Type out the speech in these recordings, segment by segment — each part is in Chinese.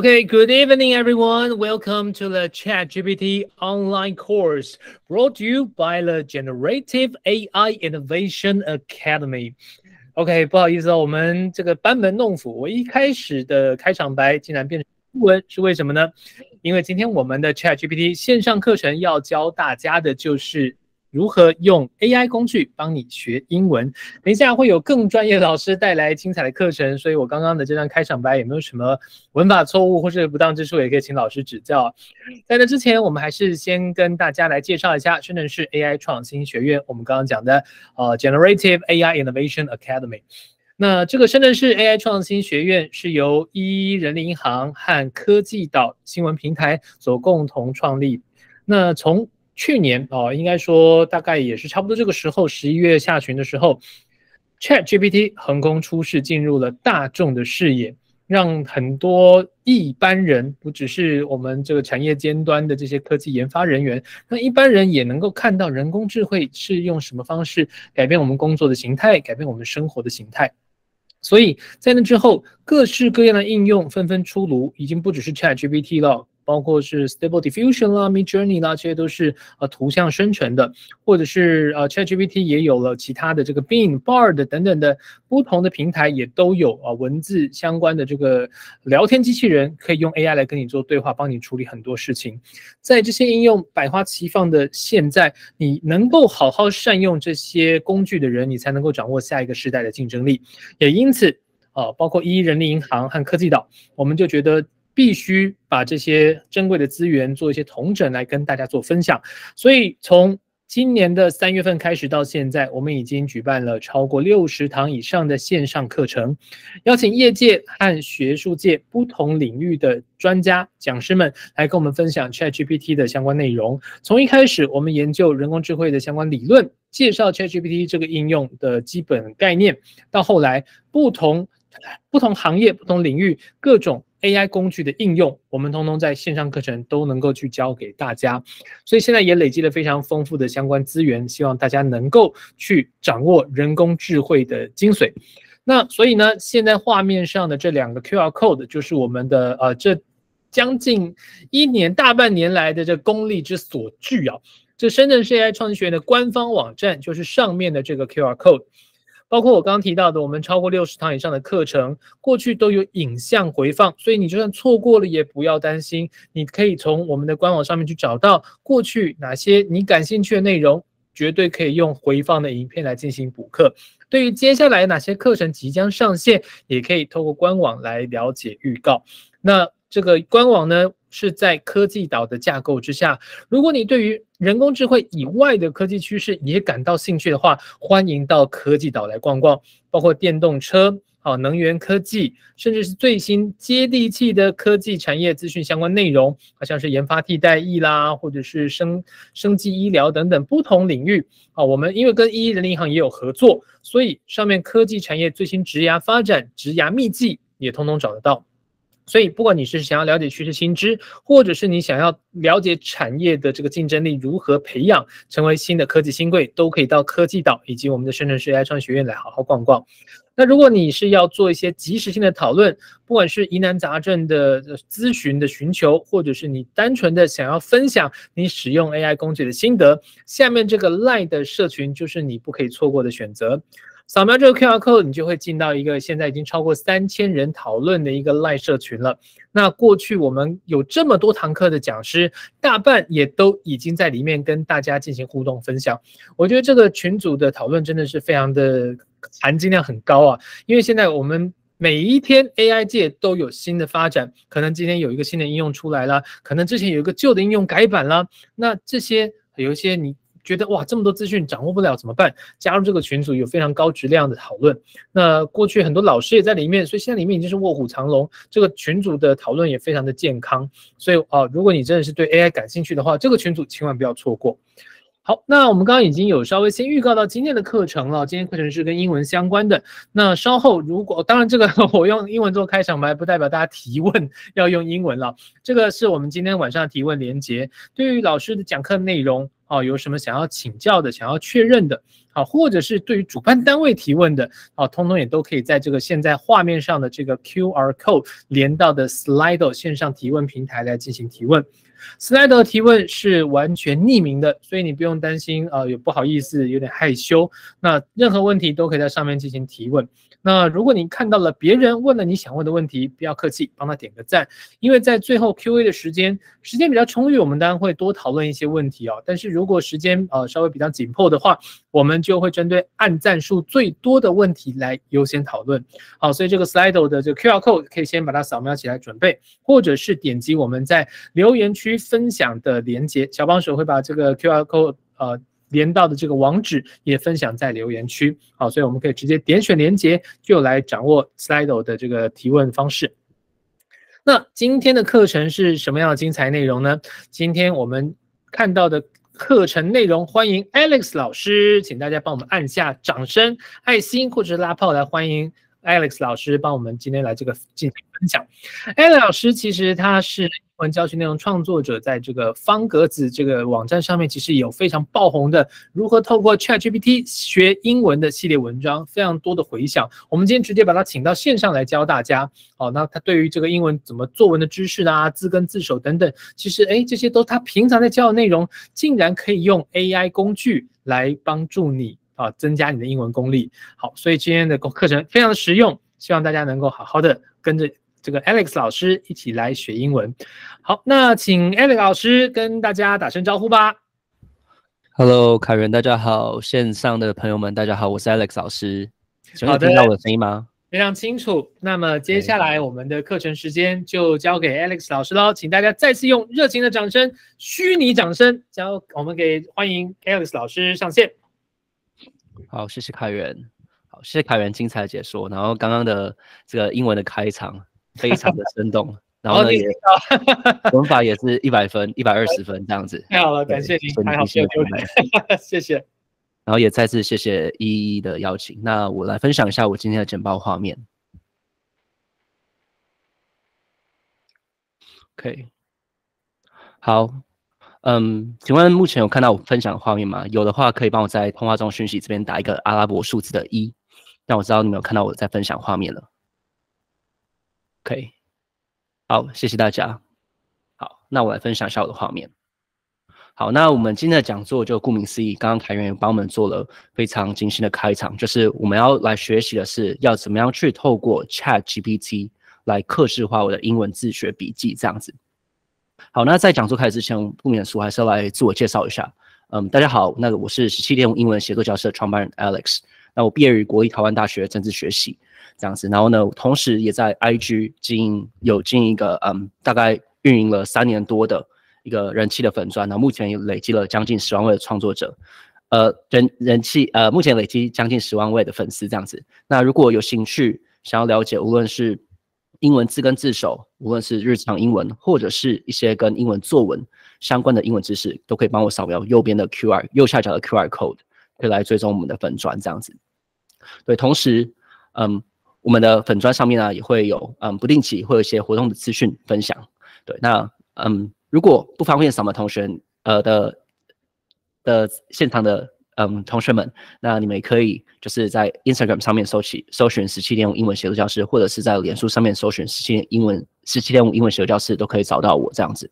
Okay, good evening, everyone. Welcome to the ChatGPT online course brought to you by the Generative AI Innovation Academy. OK，不好意思哦，我们这个班门弄斧，我一开始的开场白竟然变成英文，是为什么呢？因为今天我们的 ChatGPT 线上课程要教大家的就是。 如何用 AI 工具帮你学英文？等一下会有更专业的老师带来精彩的课程，所以我刚刚的这段开场白有没有什么文法错误或是不当之处，也可以请老师指教。在那之前，我们还是先跟大家来介绍一下深圳市 AI 创新学院，我们刚刚讲的呃 Generative AI Innovation Academy。那这个深圳市 AI 创新学院是由一人力银行和科技岛新闻平台所共同创立。那从去年啊，应该说大概也是差不多这个时候，十一月下旬的时候，Chat GPT 横空出世，进入了大众的视野，让很多一般人，不只是我们这个产业尖端的这些科技研发人员，那一般人也能够看到人工智慧是用什么方式改变我们工作的形态，改变我们生活的形态。所以在那之后，各式各样的应用纷纷出炉，已经不只是 Chat GPT 了。包括是 Stable Diffusion 啦、Mid Journey 啦，这些都是呃图像生成的，或者是呃 ChatGPT 也有了其他的这个 Bing、Bard 等等的不同的平台也都有啊文字相关的这个聊天机器人，可以用 AI 来跟你做对话，帮你处理很多事情。在这些应用百花齐放的现在，你能够好好善用这些工具的人，你才能够掌握下一个时代的竞争力。也因此啊，包括一人力银行和科技岛，我们就觉得。必须把这些珍贵的资源做一些统整来跟大家做分享，所以从今年的三月份开始到现在，我们已经举办了超过六十堂以上的线上课程，邀请业界和学术界不同领域的专家讲师们来跟我们分享 ChatGPT 的相关内容。从一开始，我们研究人工智慧的相关理论，介绍 ChatGPT 这个应用的基本概念，到后来不同不同行业、不同领域各种。AI 工具的应用，我们通通在线上课程都能够去教给大家，所以现在也累积了非常丰富的相关资源，希望大家能够去掌握人工智慧的精髓。那所以呢，现在画面上的这两个 QR code 就是我们的呃这将近一年大半年来的这功力之所聚啊，这深圳市 AI 创新学院的官方网站就是上面的这个 QR code。包括我刚刚提到的，我们超过六十堂以上的课程，过去都有影像回放，所以你就算错过了也不要担心，你可以从我们的官网上面去找到过去哪些你感兴趣的内容，绝对可以用回放的影片来进行补课。对于接下来哪些课程即将上线，也可以透过官网来了解预告。那这个官网呢？是在科技岛的架构之下。如果你对于人工智慧以外的科技趋势也感到兴趣的话，欢迎到科技岛来逛逛，包括电动车、好能源科技，甚至是最新接地气的科技产业资讯相关内容，好像是研发替代役啦，或者是生生技医疗等等不同领域。啊，我们因为跟一人力银行也有合作，所以上面科技产业最新职涯发展、职涯秘籍也通通找得到。所以，不管你是想要了解趋势新知，或者是你想要了解产业的这个竞争力如何培养，成为新的科技新贵，都可以到科技岛以及我们的深圳市 AI 创学院来好好逛逛。那如果你是要做一些即时性的讨论，不管是疑难杂症的咨询的寻求，或者是你单纯的想要分享你使用 AI 工具的心得，下面这个 Line 的社群就是你不可以错过的选择。扫描这个 QR code，你就会进到一个现在已经超过三千人讨论的一个赖社群了。那过去我们有这么多堂课的讲师，大半也都已经在里面跟大家进行互动分享。我觉得这个群组的讨论真的是非常的含金量很高啊！因为现在我们每一天 AI 界都有新的发展，可能今天有一个新的应用出来了，可能之前有一个旧的应用改版了，那这些有一些你。觉得哇，这么多资讯掌握不了怎么办？加入这个群组有非常高质量的讨论。那过去很多老师也在里面，所以现在里面已经是卧虎藏龙。这个群组的讨论也非常的健康。所以啊，如果你真的是对 AI 感兴趣的话，这个群组千万不要错过。好，那我们刚刚已经有稍微先预告到今天的课程了。今天课程是跟英文相关的。那稍后如果当然这个 我用英文做开场白，不代表大家提问要用英文了。这个是我们今天晚上的提问连接。对于老师的讲课内容。哦，有什么想要请教的、想要确认的，好，或者是对于主办单位提问的，啊，通通也都可以在这个现在画面上的这个 QR code 连到的 Slido 线上提问平台来进行提问。Slido 提问是完全匿名的，所以你不用担心啊，有不好意思、有点害羞，那任何问题都可以在上面进行提问。那如果你看到了别人问了你想问的问题，不要客气，帮他点个赞，因为在最后 Q&A 的时间，时间比较充裕，我们当然会多讨论一些问题哦。但是如果时间呃稍微比较紧迫的话，我们就会针对按赞数最多的问题来优先讨论。好，所以这个 Slido 的这个 QR code 可以先把它扫描起来准备，或者是点击我们在留言区分享的链接，小帮手会把这个 QR code 呃。连到的这个网址也分享在留言区，好，所以我们可以直接点选连接，就来掌握 Slido 的这个提问方式。那今天的课程是什么样的精彩内容呢？今天我们看到的课程内容，欢迎 Alex 老师，请大家帮我们按下掌声、爱心或者是拉炮来欢迎 Alex 老师，帮我们今天来这个进行分享。Alex 老师其实他是英。文教学内容创作者在这个方格子这个网站上面，其实有非常爆红的如何透过 ChatGPT 学英文的系列文章，非常多的回响。我们今天直接把他请到线上来教大家。好，那他对于这个英文怎么作文的知识啊、字根字首等等，其实哎，这些都他平常在教的内容，竟然可以用 AI 工具来帮助你啊，增加你的英文功力。好，所以今天的课程非常的实用，希望大家能够好好的跟着。这个 Alex 老师一起来学英文。好，那请 Alex 老师跟大家打声招呼吧。Hello，凯源，大家好，线上的朋友们，大家好，我是 Alex 老师。好的，听到我的声音吗？非常清楚。那么接下来我们的课程时间就交给 Alex 老师喽，请大家再次用热情的掌声，虚拟掌声，交我们给欢迎 Alex 老师上线。好，谢谢凯源。好，谢谢凯源精彩的解说。然后刚刚的这个英文的开场。非常的生动，然后呢，也文法也是一百分、一百二十分这样子。太好了，感谢您，太好谢谢，谢谢。然后也再次谢谢依依的邀请。那我来分享一下我今天的简报画面。OK，好，嗯，请问目前有看到我分享的画面吗？有的话可以帮我在通话中讯息这边打一个阿拉伯数字的一，让我知道你们有看到我在分享画面了。OK，好，谢谢大家。好，那我来分享一下我的画面。好，那我们今天的讲座就顾名思义，刚刚凯源也帮我们做了非常精心的开场，就是我们要来学习的是要怎么样去透过 Chat GPT 来克制化我的英文自学笔记这样子。好，那在讲座开始之前，不免俗还是要来自我介绍一下。嗯，大家好，那个我是十七点五英文写作教室的创办人 Alex。那我毕业于国立台湾大学政治学系。这样子，然后呢，同时也在 IG 经营，有经营一个嗯，大概运营了三年多的一个人气的粉钻，那目前也累积了将近十万位的创作者，呃，人人气呃，目前累积将近十万位的粉丝这样子。那如果有兴趣想要了解，无论是英文字根字首，无论是日常英文，或者是一些跟英文作文相关的英文知识，都可以帮我扫描右边的 QR 右下角的 QR code，可以来追踪我们的粉钻这样子。对，同时嗯。我们的粉砖上面呢，也会有嗯不定期会有一些活动的资讯分享。对，那嗯如果不方便扫描同学呃的的现场的嗯同学们，那你们也可以就是在 Instagram 上面搜起搜寻十七点五英文写作教室，或者是在脸书上面搜寻十七英文十七点五英文写作教室，都可以找到我这样子。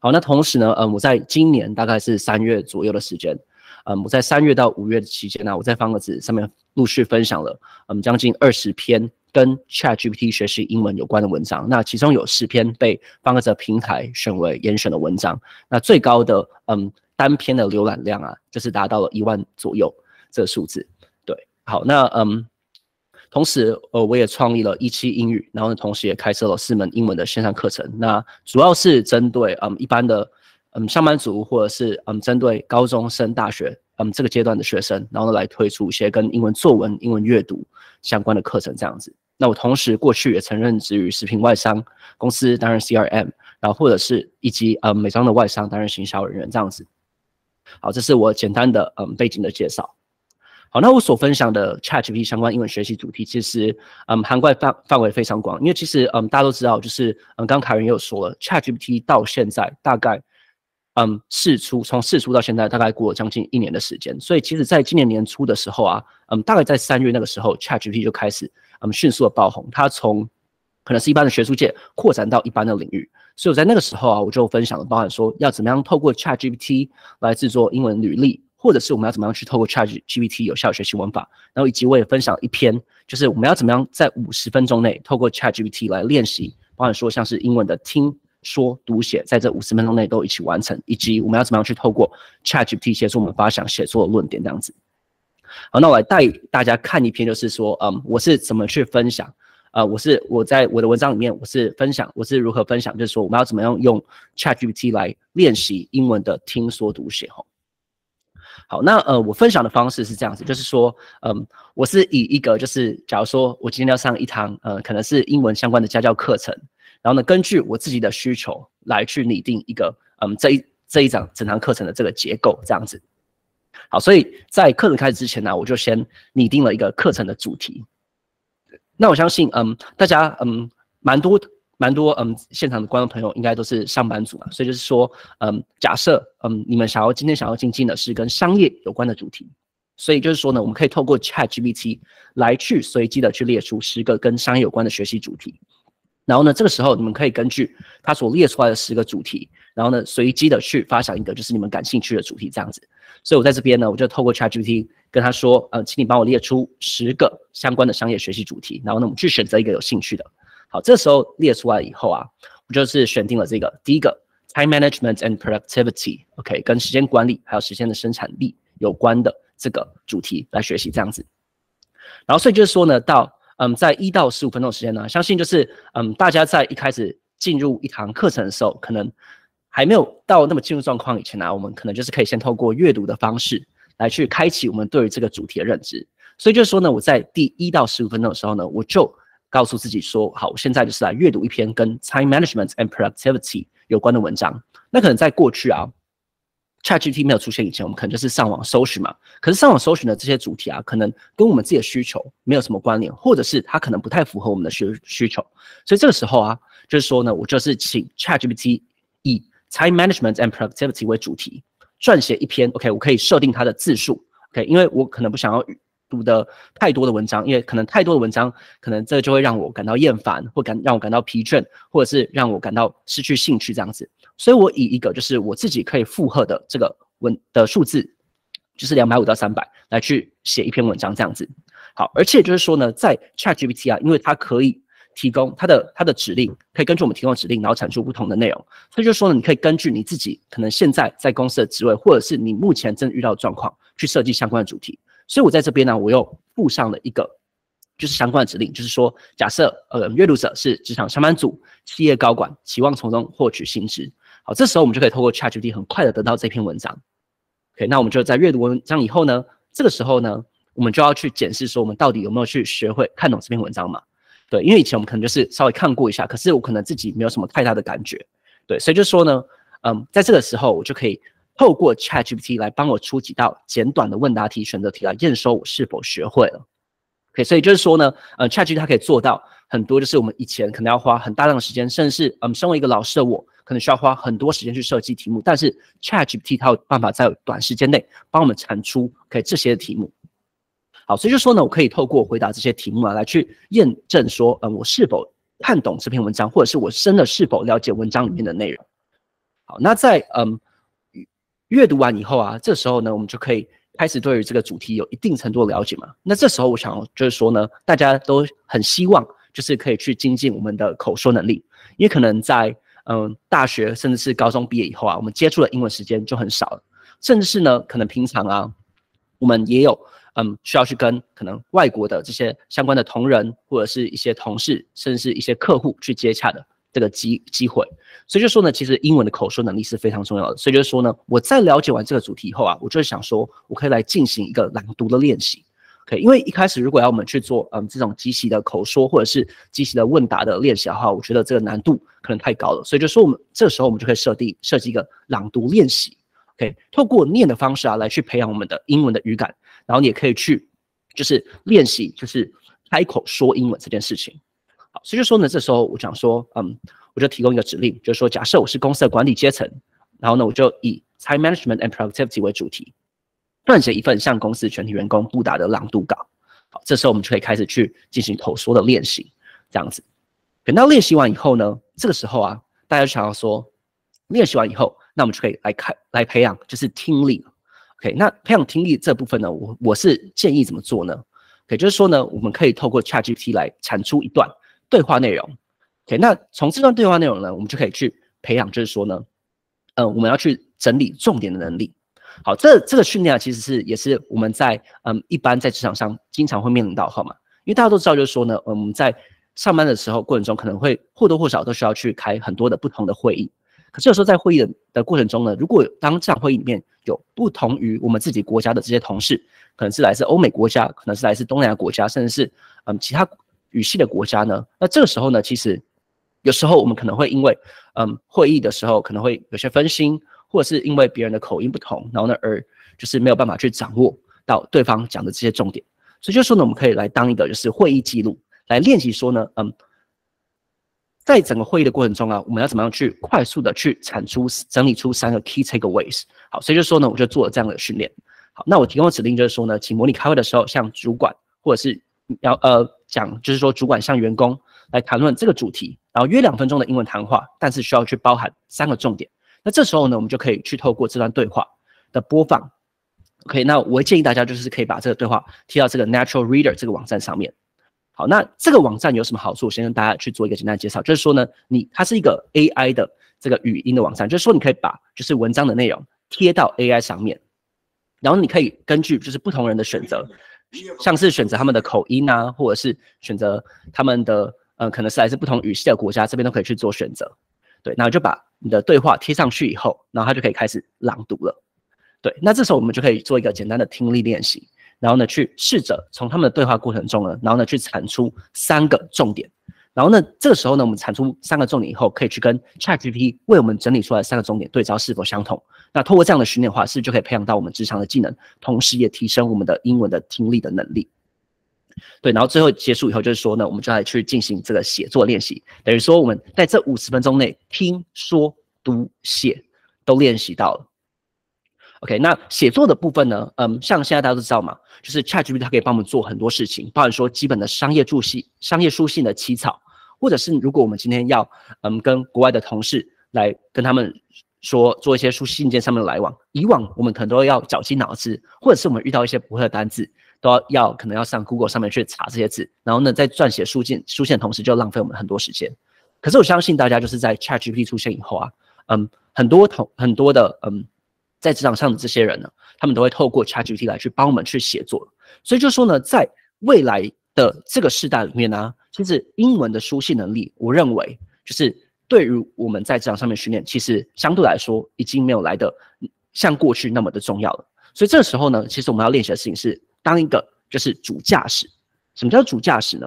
好，那同时呢，嗯我在今年大概是三月左右的时间。嗯，我在三月到五月的期间呢，我在方格子上面陆续分享了嗯将近二十篇跟 Chat GPT 学习英文有关的文章。那其中有十篇被方格子平台选为严选的文章。那最高的嗯单篇的浏览量啊，就是达到了一万左右这个数字。对，好，那嗯，同时呃我也创立了一期英语，然后呢同时也开设了四门英文的线上课程。那主要是针对嗯一般的。嗯，上班族或者是嗯，针对高中生、大学嗯这个阶段的学生，然后呢来推出一些跟英文作文、英文阅读相关的课程这样子。那我同时过去也曾任职于食品外商公司担任 CRM，然后或者是以及嗯美妆的外商担任行销人员这样子。好，这是我简单的嗯背景的介绍。好，那我所分享的 ChatGPT 相关英文学习主题，其实嗯涵盖范范围非常广，因为其实嗯大家都知道，就是嗯刚凯文也有说了，ChatGPT 到现在大概嗯，试出从试出到现在大概过了将近一年的时间，所以其实在今年年初的时候啊，嗯，大概在三月那个时候，ChatGPT 就开始嗯迅速的爆红，它从可能是一般的学术界扩展到一般的领域，所以我在那个时候啊，我就分享了，包含说要怎么样透过 ChatGPT 来制作英文履历，或者是我们要怎么样去透过 ChatGPT 有效学习文法，然后以及我也分享一篇，就是我们要怎么样在五十分钟内透过 ChatGPT 来练习，包含说像是英文的听。说读写在这五十分钟内都一起完成，以及我们要怎么样去透过 ChatGPT 写出我们发想写作的论点这样子。好，那我来带大家看一篇，就是说，嗯，我是怎么去分享，呃，我是我在我的文章里面我是分享我是如何分享，就是说我们要怎么样用 ChatGPT 来练习英文的听说读写吼。好，那呃，我分享的方式是这样子，就是说，嗯，我是以一个就是假如说我今天要上一堂呃，可能是英文相关的家教课程。然后呢，根据我自己的需求来去拟定一个，嗯，这一这一整整堂课程的这个结构这样子。好，所以在课程开始之前呢，我就先拟定了一个课程的主题。那我相信，嗯，大家，嗯，蛮多蛮多，嗯，现场的观众朋友应该都是上班族嘛，所以就是说，嗯，假设，嗯，你们想要今天想要进进的是跟商业有关的主题，所以就是说呢，我们可以透过 ChatGPT 来去随机的去列出十个跟商业有关的学习主题。然后呢，这个时候你们可以根据它所列出来的十个主题，然后呢，随机的去发想一个就是你们感兴趣的主题，这样子。所以我在这边呢，我就透过 ChatGPT 跟他说，呃，请你帮我列出十个相关的商业学习主题，然后呢，我们去选择一个有兴趣的。好，这时候列出来以后啊，我就是选定了这个第一个 Time Management and Productivity，OK，跟时间管理还有时间的生产力有关的这个主题来学习这样子。然后所以就是说呢，到嗯，在一到十五分钟时间呢，相信就是嗯，大家在一开始进入一堂课程的时候，可能还没有到那么进入状况以前呢，我们可能就是可以先透过阅读的方式来去开启我们对于这个主题的认知。所以就是说呢，我在第一到十五分钟的时候呢，我就告诉自己说，好，我现在就是来阅读一篇跟 time management and productivity 有关的文章。那可能在过去啊。ChatGPT 没有出现以前，我们可能就是上网搜寻嘛。可是上网搜寻的这些主题啊，可能跟我们自己的需求没有什么关联，或者是它可能不太符合我们的需需求。所以这个时候啊，就是说呢，我就是请 ChatGPT Time Management and Productivity 为主题，撰写一篇 OK，我可以设定它的字数 OK，因为我可能不想要读的太多的文章，因为可能太多的文章，可能这就会让我感到厌烦，或感让我感到疲倦，或者是让我感到失去兴趣这样子。所以，我以一个就是我自己可以负荷的这个文的数字，就是两百五到三百来去写一篇文章这样子。好，而且就是说呢，在 ChatGPT 啊，因为它可以提供它的它的指令，可以根据我们提供的指令，然后产出不同的内容。所以就是说呢，你可以根据你自己可能现在在公司的职位，或者是你目前正遇到的状况，去设计相关的主题。所以我在这边呢，我又附上了一个就是相关的指令，就是说，假设呃阅读者是职场上班族、企业高管，期望从中获取薪资。好，这时候我们就可以透过 ChatGPT 很快的得到这篇文章。OK，那我们就在阅读文章以后呢，这个时候呢，我们就要去检视说我们到底有没有去学会看懂这篇文章嘛？对，因为以前我们可能就是稍微看过一下，可是我可能自己没有什么太大的感觉。对，所以就说呢，嗯，在这个时候我就可以透过 ChatGPT 来帮我出几道简短的问答题、选择题来验收我是否学会了。OK，所以就是说呢，呃，ChatGPT 它可以做到很多，就是我们以前可能要花很大量的时间，甚至是嗯，身为一个老师的我。可能需要花很多时间去设计题目，但是 ChatGPT 它有办法在短时间内帮我们产出 OK 这些题目。好，所以就说呢，我可以透过回答这些题目啊，来去验证说，嗯，我是否看懂这篇文章，或者是我真的是否了解文章里面的内容。好，那在嗯阅读完以后啊，这时候呢，我们就可以开始对于这个主题有一定程度的了解嘛。那这时候我想就是说呢，大家都很希望就是可以去精进我们的口说能力，因为可能在嗯，大学甚至是高中毕业以后啊，我们接触的英文时间就很少了，甚至是呢，可能平常啊，我们也有嗯需要去跟可能外国的这些相关的同仁或者是一些同事，甚至是一些客户去接洽的这个机机会，所以就说呢，其实英文的口说能力是非常重要的。所以就说呢，我在了解完这个主题以后啊，我就是想说，我可以来进行一个朗读的练习。可以，因为一开始如果要我们去做嗯这种即席的口说或者是即席的问答的练习的话，我觉得这个难度可能太高了，所以就说我们这时候我们就可以设定设计一个朗读练习，OK，透过念的方式啊来去培养我们的英文的语感，然后你也可以去就是练习就是开口说英文这件事情。好，所以就说呢，这时候我想说，嗯，我就提供一个指令，就是说假设我是公司的管理阶层，然后呢，我就以 time management and productivity 为主题，撰写一份向公司全体员工布达的朗读稿。好，这时候我们就可以开始去进行口说的练习，这样子。等到练习完以后呢，这个时候啊，大家就想要说，练习完以后，那我们就可以来看来培养，就是听力。OK，那培养听力这部分呢，我我是建议怎么做呢？OK，就是说呢，我们可以透过 ChatGPT 来产出一段对话内容。OK，那从这段对话内容呢，我们就可以去培养，就是说呢，呃，我们要去整理重点的能力。好，这这个训练啊，其实是也是我们在嗯一般在职场上经常会面临到，好吗？因为大家都知道，就是说呢，我们在上班的时候过程中，可能会或多或少都需要去开很多的不同的会议。可是有时候在会议的的过程中呢，如果当这场会议里面有不同于我们自己国家的这些同事，可能是来自欧美国家，可能是来自东南亚国家，甚至是嗯其他语系的国家呢，那这个时候呢，其实有时候我们可能会因为嗯会议的时候可能会有些分心，或者是因为别人的口音不同，然后呢而就是没有办法去掌握到对方讲的这些重点。所以就说呢，我们可以来当一个就是会议记录，来练习说呢，嗯。在整个会议的过程中啊，我们要怎么样去快速的去产出、整理出三个 key takeaways？好，所以就说呢，我就做了这样的训练。好，那我提供的指令就是说呢，请模拟开会的时候，向主管或者是要呃讲，就是说主管向员工来谈论这个主题，然后约两分钟的英文谈话，但是需要去包含三个重点。那这时候呢，我们就可以去透过这段对话的播放。OK，那我建议大家就是可以把这个对话贴到这个 Natural Reader 这个网站上面。好，那这个网站有什么好处？先跟大家去做一个简单的介绍，就是说呢，你它是一个 AI 的这个语音的网站，就是说你可以把就是文章的内容贴到 AI 上面，然后你可以根据就是不同人的选择，像是选择他们的口音啊，或者是选择他们的呃可能是来自不同语系的国家，这边都可以去做选择。对，然后就把你的对话贴上去以后，然后它就可以开始朗读了。对，那这时候我们就可以做一个简单的听力练习。然后呢，去试着从他们的对话过程中呢，然后呢，去产出三个重点。然后呢，这个时候呢，我们产出三个重点以后，可以去跟 ChatGPT 为我们整理出来三个重点对照是否相同。那通过这样的训练的话，是不是就可以培养到我们职场的技能，同时也提升我们的英文的听力的能力？对，然后最后结束以后，就是说呢，我们就来去进行这个写作练习。等于说，我们在这五十分钟内听说读写都练习到了。OK，那写作的部分呢？嗯，像现在大家都知道嘛，就是 ChatGPT 它可以帮我们做很多事情，包含说基本的商业注信、商业书信的起草，或者是如果我们今天要嗯跟国外的同事来跟他们说做一些书信件上面的来往，以往我们可能都要绞尽脑汁，或者是我们遇到一些不会的单字，都要要可能要上 Google 上面去查这些字，然后呢在撰写书信书信的同时就浪费我们很多时间。可是我相信大家就是在 ChatGPT 出现以后啊，嗯，很多同很多的嗯。在职场上的这些人呢，他们都会透过 ChatGPT 来去帮我们去写作。所以就说呢，在未来的这个时代里面呢，其实英文的书写能力，我认为就是对于我们在职场上面训练，其实相对来说已经没有来的像过去那么的重要了。所以这时候呢，其实我们要练习的事情是当一个就是主驾驶。什么叫主驾驶呢？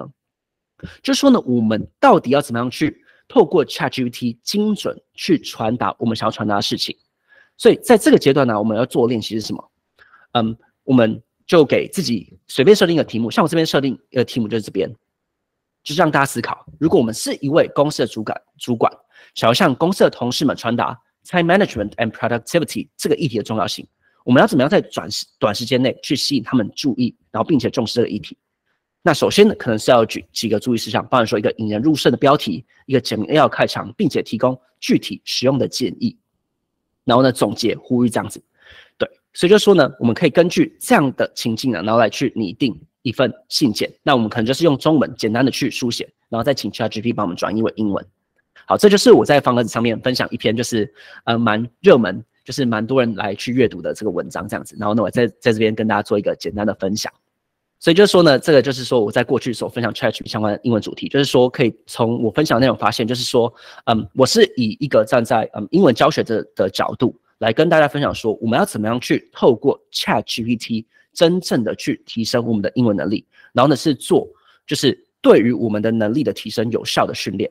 就说呢，我们到底要怎么样去透过 ChatGPT 精准去传达我们想要传达的事情？所以在这个阶段呢，我们要做练习是什么？嗯，我们就给自己随便设定一个题目，像我这边设定一个题目就是这边，就是让大家思考：如果我们是一位公司的主管，主管想要向公司的同事们传达 time management and productivity 这个议题的重要性，我们要怎么样在短时短时间内去吸引他们注意，然后并且重视这个议题？那首先呢，可能是要举几个注意事项，包含说一个引人入胜的标题，一个简明要开场，并且提供具体实用的建议。然后呢，总结呼吁这样子，对，所以就说呢，我们可以根据这样的情境呢，然后来去拟定一份信件。那我们可能就是用中文简单的去书写，然后再请 ChatGPT 帮我们转译为英文。好，这就是我在方格子上面分享一篇，就是呃蛮热门，就是蛮多人来去阅读的这个文章这样子。然后呢，我在在这边跟大家做一个简单的分享。所以就是说呢，这个就是说我在过去所分享 ChatGPT 相关的英文主题，就是说可以从我分享内容发现，就是说，嗯，我是以一个站在嗯英文教学的的角度来跟大家分享说，我们要怎么样去透过 ChatGPT 真正的去提升我们的英文能力，然后呢是做就是对于我们的能力的提升有效的训练。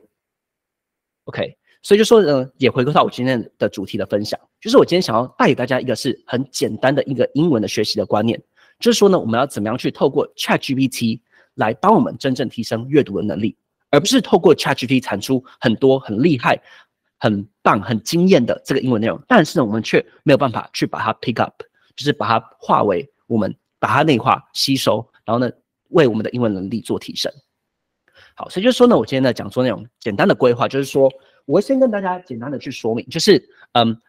OK，所以就说呢，也回归到我今天的主题的分享，就是我今天想要带给大家一个是很简单的一个英文的学习的观念。就是说呢，我们要怎么样去透过 ChatGPT 来帮我们真正提升阅读的能力，而不是透过 ChatGPT 产出很多很厉害、很棒、很惊艳的这个英文内容，但是呢，我们却没有办法去把它 pick up，就是把它化为我们把它内化、吸收，然后呢，为我们的英文能力做提升。好，所以就是说呢，我今天的讲座内容简单的规划，就是说，我会先跟大家简单的去说明，就是嗯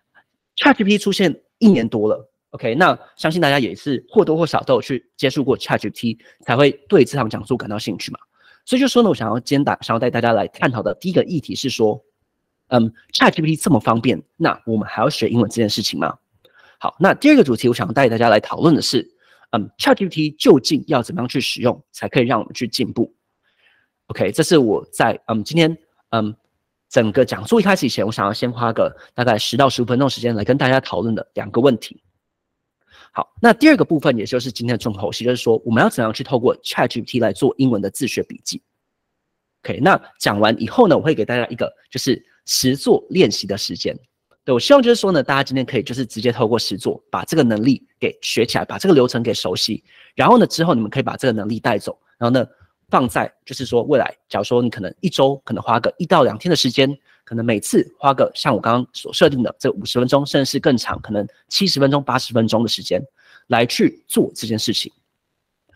，ChatGPT 出现一年多了，OK，那相信大家也是或多或少都有去接触过 ChatGPT，才会对这场讲座感到兴趣嘛。所以就说呢，我想要今天打，想要带大家来探讨的第一个议题是说。嗯，ChatGPT 这么方便，那我们还要学英文这件事情吗？好，那第二个主题，我想带大家来讨论的是，嗯，ChatGPT 究竟要怎么样去使用，才可以让我们去进步？OK，这是我在嗯今天嗯整个讲座一开始以前，我想要先花个大概十到十五分钟时间来跟大家讨论的两个问题。好，那第二个部分，也就是今天的重头戏，就是说我们要怎样去透过 ChatGPT 来做英文的自学笔记？OK，那讲完以后呢，我会给大家一个就是。实做练习的时间，对我希望就是说呢，大家今天可以就是直接透过实做，把这个能力给学起来，把这个流程给熟悉，然后呢之后你们可以把这个能力带走，然后呢放在就是说未来，假如说你可能一周可能花个一到两天的时间，可能每次花个像我刚刚所设定的这五十分钟，甚至是更长，可能七十分钟、八十分钟的时间来去做这件事情，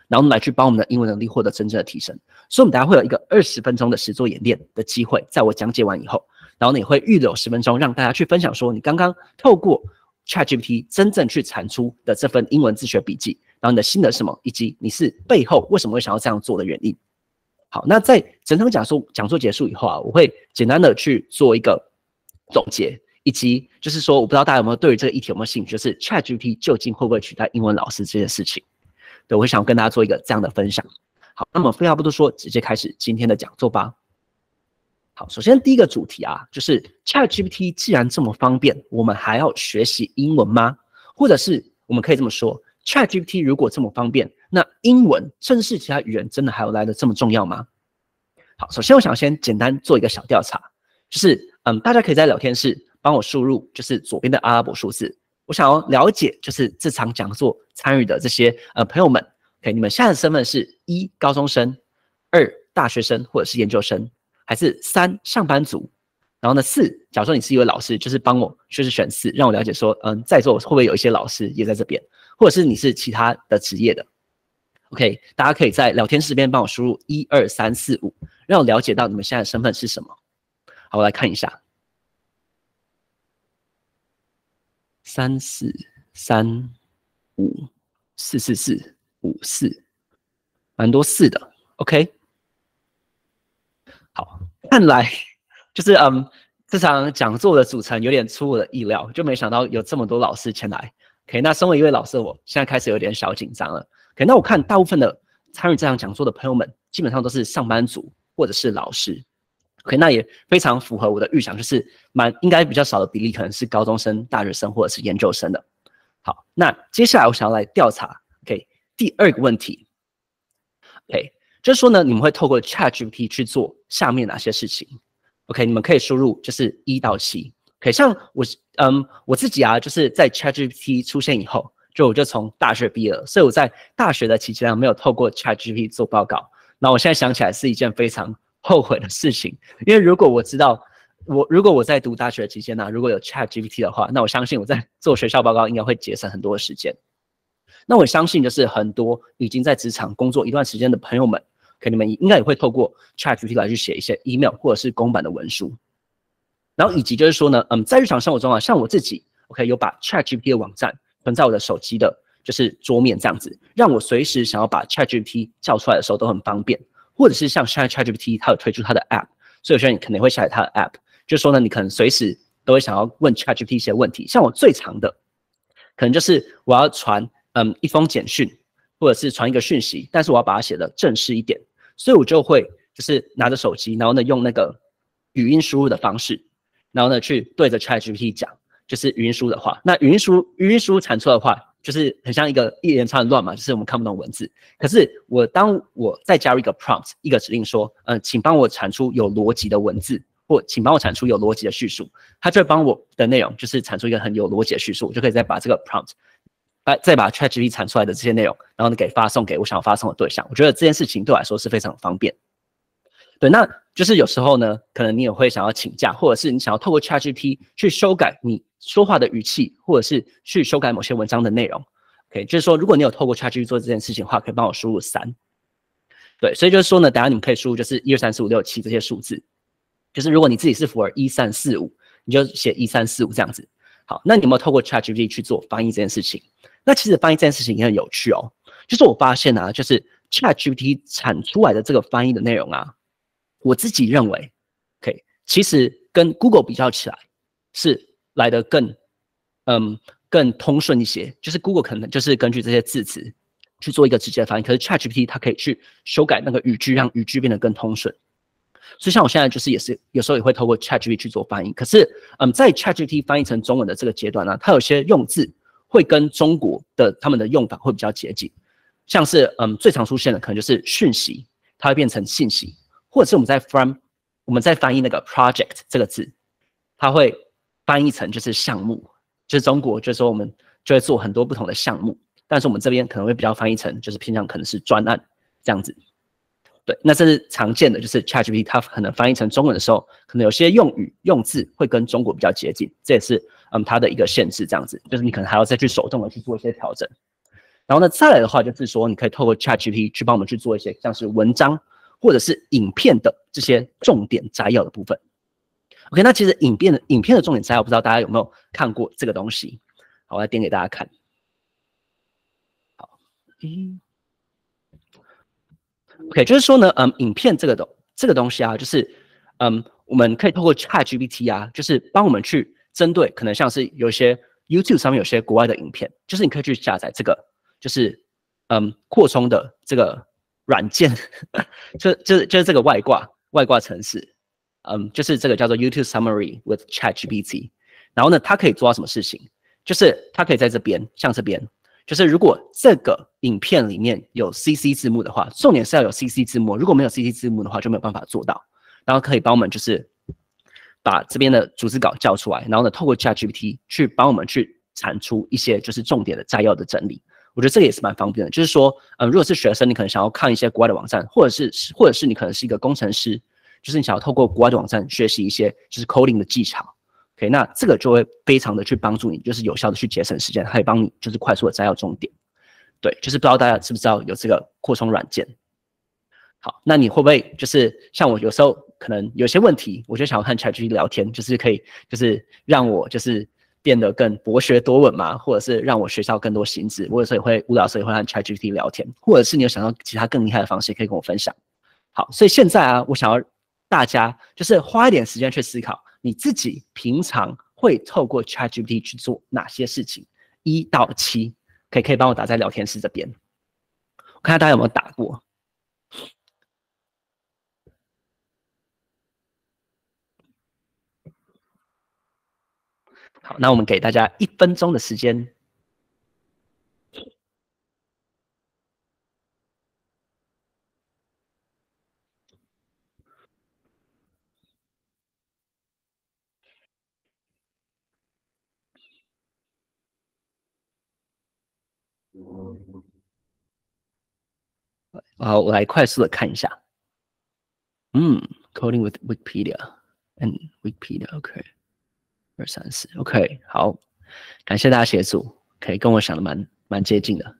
然后来去帮我们的英文能力获得真正的提升。所以，我们大家会有一个二十分钟的实做演练的机会，在我讲解完以后。然后你会预留十分钟，让大家去分享说你刚刚透过 ChatGPT 真正去产出的这份英文自学笔记，然后你的心得是什么，以及你是背后为什么会想要这样做的原因。好，那在整场讲述讲座结束以后啊，我会简单的去做一个总结，以及就是说，我不知道大家有没有对于这个议题有没有兴趣，就是 ChatGPT 究竟会不会取代英文老师这件事情？对，我想跟大家做一个这样的分享。好，那么废话不多说，直接开始今天的讲座吧。好，首先第一个主题啊，就是 ChatGPT 既然这么方便，我们还要学习英文吗？或者是我们可以这么说，ChatGPT 如果这么方便，那英文甚至是其他语言真的还有来的这么重要吗？好，首先我想先简单做一个小调查，就是嗯，大家可以在聊天室帮我输入就是左边的阿拉伯数字，我想要了解就是这场讲座参与的这些呃朋友们，OK，你们现在的身份是一高中生，二大学生或者是研究生。还是三上班族，然后呢四，假如说你是一位老师，就是帮我就是选四，让我了解说，嗯，在座会不会有一些老师也在这边，或者是你是其他的职业的，OK，大家可以在聊天室边帮我输入一二三四五，让我了解到你们现在身份是什么。好，我来看一下，三四三五四四四五四，蛮多四的，OK。好，看来 就是嗯，这场讲座的组成有点出我的意料，就没想到有这么多老师前来。OK，那身为一位老师，我现在开始有点小紧张了。OK，那我看大部分的参与这场讲座的朋友们，基本上都是上班族或者是老师。OK，那也非常符合我的预想，就是蛮应该比较少的比例，可能是高中生、大学生或者是研究生的。好，那接下来我想要来调查。OK，第二个问题。OK。就是说呢，你们会透过 ChatGPT 去做下面哪些事情？OK，你们可以输入就是一到七。OK，像我，嗯，我自己啊，就是在 ChatGPT 出现以后，就我就从大学毕业了，所以我在大学的期间啊，没有透过 ChatGPT 做报告。那我现在想起来是一件非常后悔的事情，因为如果我知道我如果我在读大学期间呢，如果有 ChatGPT 的话，那我相信我在做学校报告应该会节省很多的时间。那我相信就是很多已经在职场工作一段时间的朋友们。可你们应该也会透过 ChatGPT 来去写一些 email 或者是公版的文书，然后以及就是说呢，嗯，在日常生活中啊，像我自己，OK，有把 ChatGPT 的网站存在我的手机的，就是桌面这样子，让我随时想要把 ChatGPT 叫出来的时候都很方便。或者是像现在 ChatGPT 它有推出它的 app，所以有些人可能会下载它的 app，就是说呢，你可能随时都会想要问 ChatGPT 一些问题。像我最长的，可能就是我要传嗯一封简讯，或者是传一个讯息，但是我要把它写的正式一点。所以我就会就是拿着手机，然后呢用那个语音输入的方式，然后呢去对着 ChatGPT 讲，就是语音输入的话。那语音输语音输入产出的话，就是很像一个一连串的乱码，就是我们看不懂文字。可是我当我再加入一个 prompt 一个指令说，嗯，请帮我产出有逻辑的文字，或请帮我产出有逻辑的叙述，它就会帮我的内容就是产出一个很有逻辑的叙述，我就可以再把这个 prompt。把再把 ChatGPT 产出来的这些内容，然后呢给发送给我想要发送的对象，我觉得这件事情对我来说是非常方便。对，那就是有时候呢，可能你也会想要请假，或者是你想要透过 ChatGPT 去修改你说话的语气，或者是去修改某些文章的内容。OK，就是说，如果你有透过 ChatGPT 做这件事情的话，可以帮我输入三。对，所以就是说呢，等下你们可以输入就是一二三四五六七这些数字，就是如果你自己是符合一三四五，你就写一三四五这样子。好，那你有没有透过 ChatGPT 去做翻译这件事情？那其实翻译这件事情也很有趣哦。就是我发现啊，就是 ChatGPT 产出来的这个翻译的内容啊。我自己认为，OK，其实跟 Google 比较起来，是来的更，嗯，更通顺一些。就是 Google 可能就是根据这些字词去做一个直接的翻译，可是 ChatGPT 它可以去修改那个语句，让语句变得更通顺。所以像我现在就是也是有时候也会透过 ChatGPT 去做翻译。可是，嗯，在 ChatGPT 翻译成中文的这个阶段呢，它有些用字会跟中国的他们的用法会比较接近，像是嗯最常出现的可能就是讯息，它会变成信息。或者是我们在 from 我们在翻译那个 project 这个字，它会翻译成就是项目，就是中国就是说我们就会做很多不同的项目，但是我们这边可能会比较翻译成就是偏向可能是专案这样子。对，那这是常见的，就是 ChatGPT 它可能翻译成中文的时候，可能有些用语用字会跟中国比较接近，这也是嗯它的一个限制，这样子，就是你可能还要再去手动的去做一些调整。然后呢，再来的话就是说，你可以透过 ChatGPT 去帮我们去做一些像是文章。或者是影片的这些重点摘要的部分，OK，那其实影片的影片的重点摘要，不知道大家有没有看过这个东西？好，我来点给大家看。好，一，OK，就是说呢，嗯，影片这个东这个东西啊，就是嗯，我们可以透过 ChatGPT 啊，就是帮我们去针对可能像是有些 YouTube 上面有些国外的影片，就是你可以去下载这个，就是嗯，扩充的这个。软件，就就是就是这个外挂外挂程式，嗯，就是这个叫做 YouTube Summary with ChatGPT。然后呢，它可以做到什么事情？就是它可以在这边，像这边，就是如果这个影片里面有 CC 字幕的话，重点是要有 CC 字幕。如果没有 CC 字幕的话，就没有办法做到。然后可以帮我们就是把这边的组织稿叫出来，然后呢，透过 ChatGPT 去帮我们去产出一些就是重点的摘要的整理。我觉得这个也是蛮方便的，就是说，嗯，如果是学生，你可能想要看一些国外的网站，或者是，或者是你可能是一个工程师，就是你想要透过国外的网站学习一些就是 coding 的技巧，OK，那这个就会非常的去帮助你，就是有效的去节省时间，可以帮你就是快速的摘要重点。对，就是不知道大家知不知道有这个扩充软件。好，那你会不会就是像我有时候可能有些问题，我就想要和 ChatGPT 聊天，就是可以就是让我就是。变得更博学多闻嘛，或者是让我学到更多新知，我有时候也会吴老师也会和 ChatGPT 聊天，或者是你有想到其他更厉害的方式，可以跟我分享。好，所以现在啊，我想要大家就是花一点时间去思考，你自己平常会透过 ChatGPT 去做哪些事情？一到七，可以可以帮我打在聊天室这边，我看看大家有没有打过。好，那我们给大家一分钟的时间。好，我来快速的看一下。嗯，Coding with Wikipedia and Wikipedia，OK。二三四，OK，好，感谢大家协助，可以跟我想的蛮蛮接近的。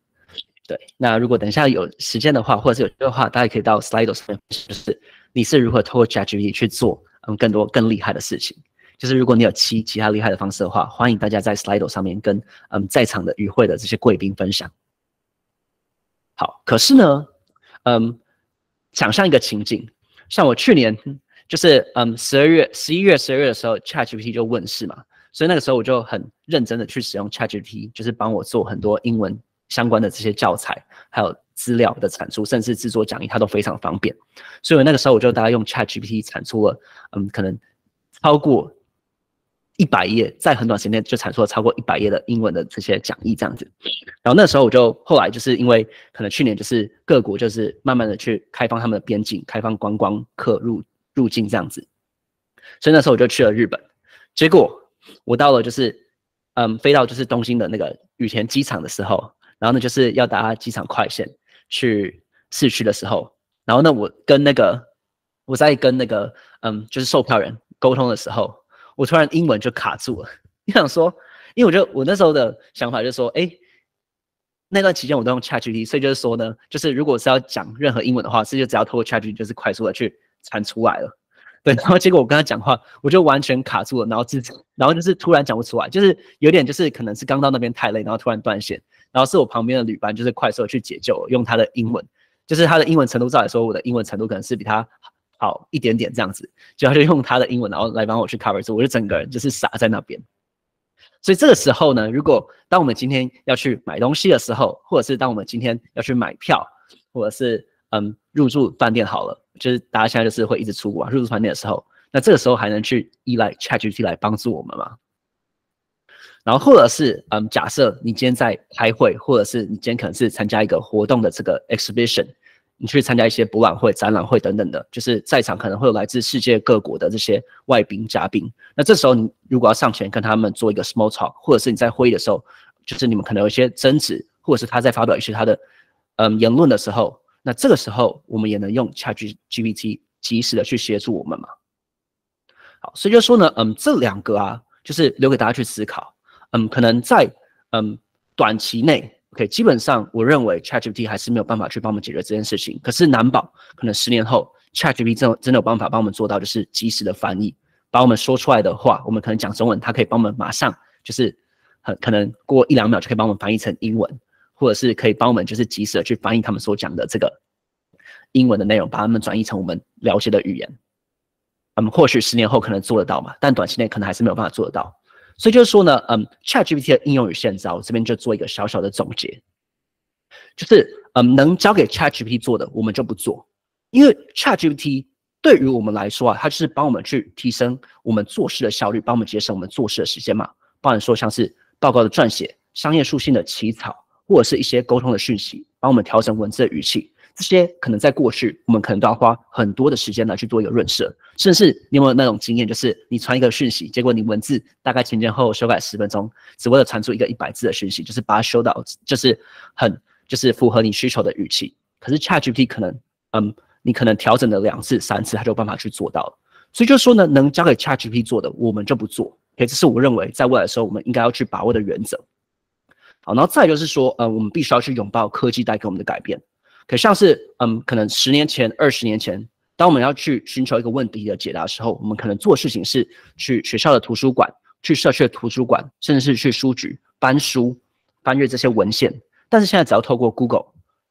对，那如果等一下有时间的话，或者是有的话，大家可以到 Slido 上面，就是你是如何透过 ChatGPT 去做嗯更多更厉害的事情。就是如果你有其其他厉害的方式的话，欢迎大家在 Slido 上面跟嗯在场的与会的这些贵宾分享。好，可是呢，嗯，想象一个情景，像我去年。就是嗯，十二月、十一月、十二月的时候，ChatGPT 就问世嘛，所以那个时候我就很认真的去使用 ChatGPT，就是帮我做很多英文相关的这些教材，还有资料的产出，甚至制作讲义，它都非常方便。所以那个时候我就大概用 ChatGPT 产出了嗯，可能超过一百页，在很短时间内就产出了超过一百页的英文的这些讲义这样子。然后那时候我就后来就是因为可能去年就是各国就是慢慢的去开放他们的边境，开放观光客入。入境这样子，所以那时候我就去了日本，结果我到了就是嗯飞到就是东京的那个羽田机场的时候，然后呢就是要搭机场快线去市区的时候，然后呢我跟那个我在跟那个嗯，就是售票人沟通的时候，我突然英文就卡住了。你想说，因为我觉得我那时候的想法就是说，哎，那段期间我都用 ChatGPT，所以就是说呢，就是如果是要讲任何英文的话，是就只要透过 ChatGPT，就是快速的去产出来了。对，然后结果我跟他讲话，我就完全卡住了，然后自己，然后就是突然讲不出来，就是有点就是可能是刚到那边太累，然后突然断线，然后是我旁边的旅伴就是快速去解救，用他的英文，就是他的英文程度照来说，我的英文程度可能是比他好一点点这样子，就他就用他的英文，然后来帮我去 cover 住，我就整个人就是傻在那边。所以这个时候呢，如果当我们今天要去买东西的时候，或者是当我们今天要去买票，或者是嗯入住饭店好了。就是大家现在就是会一直出国啊，入住饭店的时候，那这个时候还能去依赖 ChatGPT 来帮助我们吗？然后或者是嗯，假设你今天在开会，或者是你今天可能是参加一个活动的这个 exhibition，你去参加一些博览会、展览会等等的，就是在场可能会有来自世界各国的这些外宾嘉宾。那这时候你如果要上前跟他们做一个 small talk，或者是你在会议的时候，就是你们可能有一些争执，或者是他在发表一些他的嗯言论的时候。那这个时候，我们也能用 ChatGPT 及时的去协助我们嘛？好，所以就说呢，嗯，这两个啊，就是留给大家去思考。嗯，可能在嗯短期内，OK，基本上我认为 ChatGPT 还是没有办法去帮我们解决这件事情。可是难保可能十年后，ChatGPT 真真的有办法帮我们做到，就是及时的翻译，把我们说出来的话，我们可能讲中文，它可以帮我们马上就是很可能过一两秒就可以帮我们翻译成英文。或者是可以帮我们，就是及时的去翻译他们所讲的这个英文的内容，把他们转译成我们了解的语言。嗯，或许十年后可能做得到嘛，但短期内可能还是没有办法做得到。所以就是说呢，嗯，ChatGPT 的应用与现招，这边就做一个小小的总结，就是嗯，能交给 ChatGPT 做的，我们就不做，因为 ChatGPT 对于我们来说啊，它就是帮我们去提升我们做事的效率，帮我们节省我们做事的时间嘛。包含说像是报告的撰写、商业书信的起草。或者是一些沟通的讯息，帮我们调整文字的语气，这些可能在过去我们可能都要花很多的时间来去做一个润色，甚至你有没有那种经验，就是你传一个讯息，结果你文字大概前前后后修改十分钟，只为了传出一个一百字的讯息，就是把它修到就是很就是符合你需求的语气。可是 ChatGPT 可能，嗯，你可能调整了两次、三次，它就有办法去做到了。所以就说呢，能交给 ChatGPT 做的，我们就不做。OK，这是我认为在未来的时候，我们应该要去把握的原则。好，然后再就是说，呃，我们必须要去拥抱科技带给我们的改变。可像是，嗯，可能十年前、二十年前，当我们要去寻求一个问题的解答的时候，我们可能做事情是去学校的图书馆、去社区的图书馆，甚至是去书局搬书、翻阅这些文献。但是现在只要透过 Google，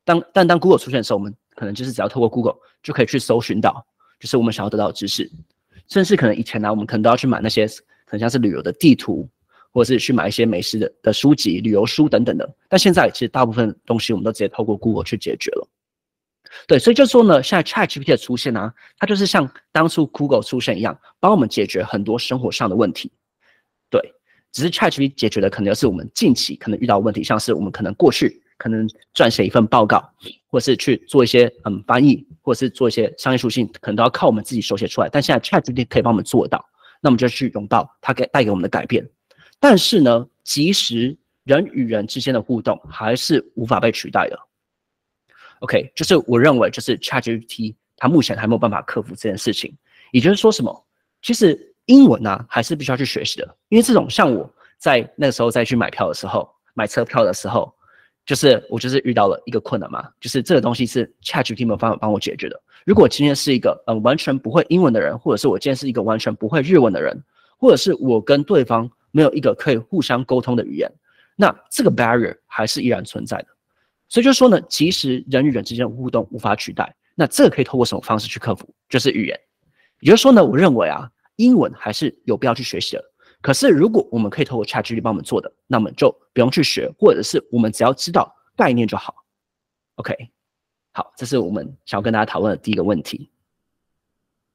当但当 Google 出现的时候，我们可能就是只要透过 Google 就可以去搜寻到，就是我们想要得到的知识。甚至可能以前呢，我们可能都要去买那些可能像是旅游的地图。或者是去买一些美食的的书籍、旅游书等等的，但现在其实大部分东西我们都直接透过 Google 去解决了。对，所以就说呢，现在 ChatGPT 的出现呢，它就是像当初 Google 出现一样，帮我们解决很多生活上的问题。对，只是 ChatGPT 解决的可能是我们近期可能遇到的问题，像是我们可能过去可能撰写一份报告，或是去做一些嗯翻译，或是做一些商业书信，可能都要靠我们自己手写出来。但现在 ChatGPT 可以帮我们做到，那我们就去拥抱它给带给我们的改变。但是呢，即使人与人之间的互动还是无法被取代的。OK，就是我认为，就是 ChatGPT 它目前还没有办法克服这件事情。也就是说，什么？其实英文呢，还是必须要去学习的。因为这种像我在那个时候再去买票的时候，买车票的时候，就是我就是遇到了一个困难嘛，就是这个东西是 ChatGPT 没有办法帮我解决的。如果今天是一个嗯完全不会英文的人，或者是我今天是一个完全不会日文的人，或者是我跟对方。没有一个可以互相沟通的语言，那这个 barrier 还是依然存在的。所以就说呢，其实人与人之间的互动无法取代，那这个可以透过什么方式去克服？就是语言。也就是说呢，我认为啊，英文还是有必要去学习的。可是如果我们可以透过 ChatGPT 帮我们做的，那么就不用去学，或者是我们只要知道概念就好。OK，好，这是我们想要跟大家讨论的第一个问题。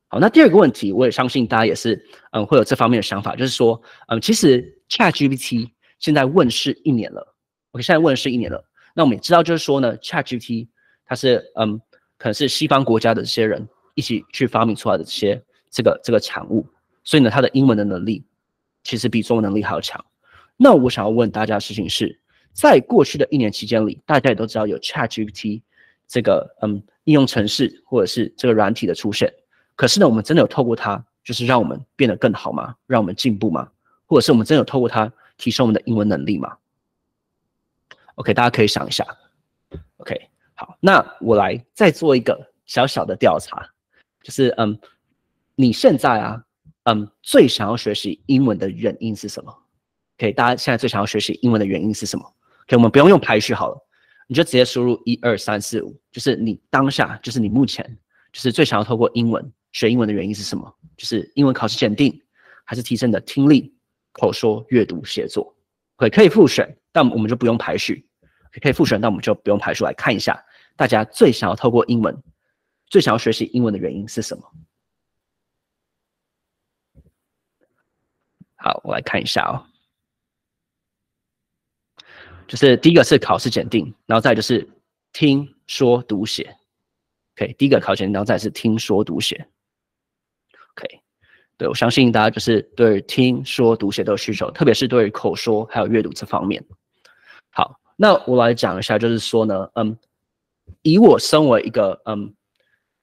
好，那第二个问题，我也相信大家也是，嗯，会有这方面的想法，就是说，嗯，其实 ChatGPT 现在问世一年了，OK，现在问世一年了，那我们也知道，就是说呢，ChatGPT 它是，嗯，可能是西方国家的这些人一起去发明出来的这些这个这个产物，所以呢，它的英文的能力其实比中文能力还要强。那我想要问大家的事情是，在过去的一年期间里，大家也都知道有 ChatGPT 这个，嗯，应用程式或者是这个软体的出现。可是呢，我们真的有透过它，就是让我们变得更好吗？让我们进步吗？或者是我们真的有透过它提升我们的英文能力吗？OK，大家可以想一下。OK，好，那我来再做一个小小的调查，就是嗯，你现在啊，嗯，最想要学习英文的原因是什么？OK，大家现在最想要学习英文的原因是什么？OK，我们不用用排序好了，你就直接输入一二三四五，就是你当下，就是你目前，就是最想要透过英文学英文的原因是什么？就是英文考试检定，还是提升的听力、口说、阅读、写作？OK，可以复选，但我们就不用排序。可以复选，但我们就不用排除来看一下，大家最想要透过英文，最想要学习英文的原因是什么？好，我来看一下哦。就是第一个是考试检定，然后再就是听说读写。OK，第一个考检，然后再是听说读写。对我相信大家就是对听说读写都有需求，特别是对于口说还有阅读这方面。好。那我来讲一下，就是说呢，嗯，以我身为一个嗯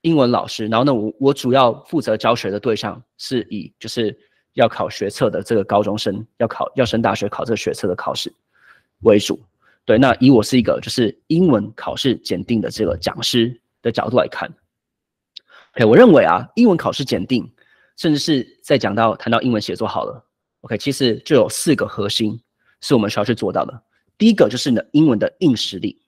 英文老师，然后呢，我我主要负责教学的对象是以就是要考学测的这个高中生，要考要升大学考这个学测的考试为主。对，那以我是一个就是英文考试检定的这个讲师的角度来看哎我认为啊，英文考试检定，甚至是在讲到谈到英文写作好了，OK，其实就有四个核心是我们需要去做到的。第一个就是你的英文的硬实力，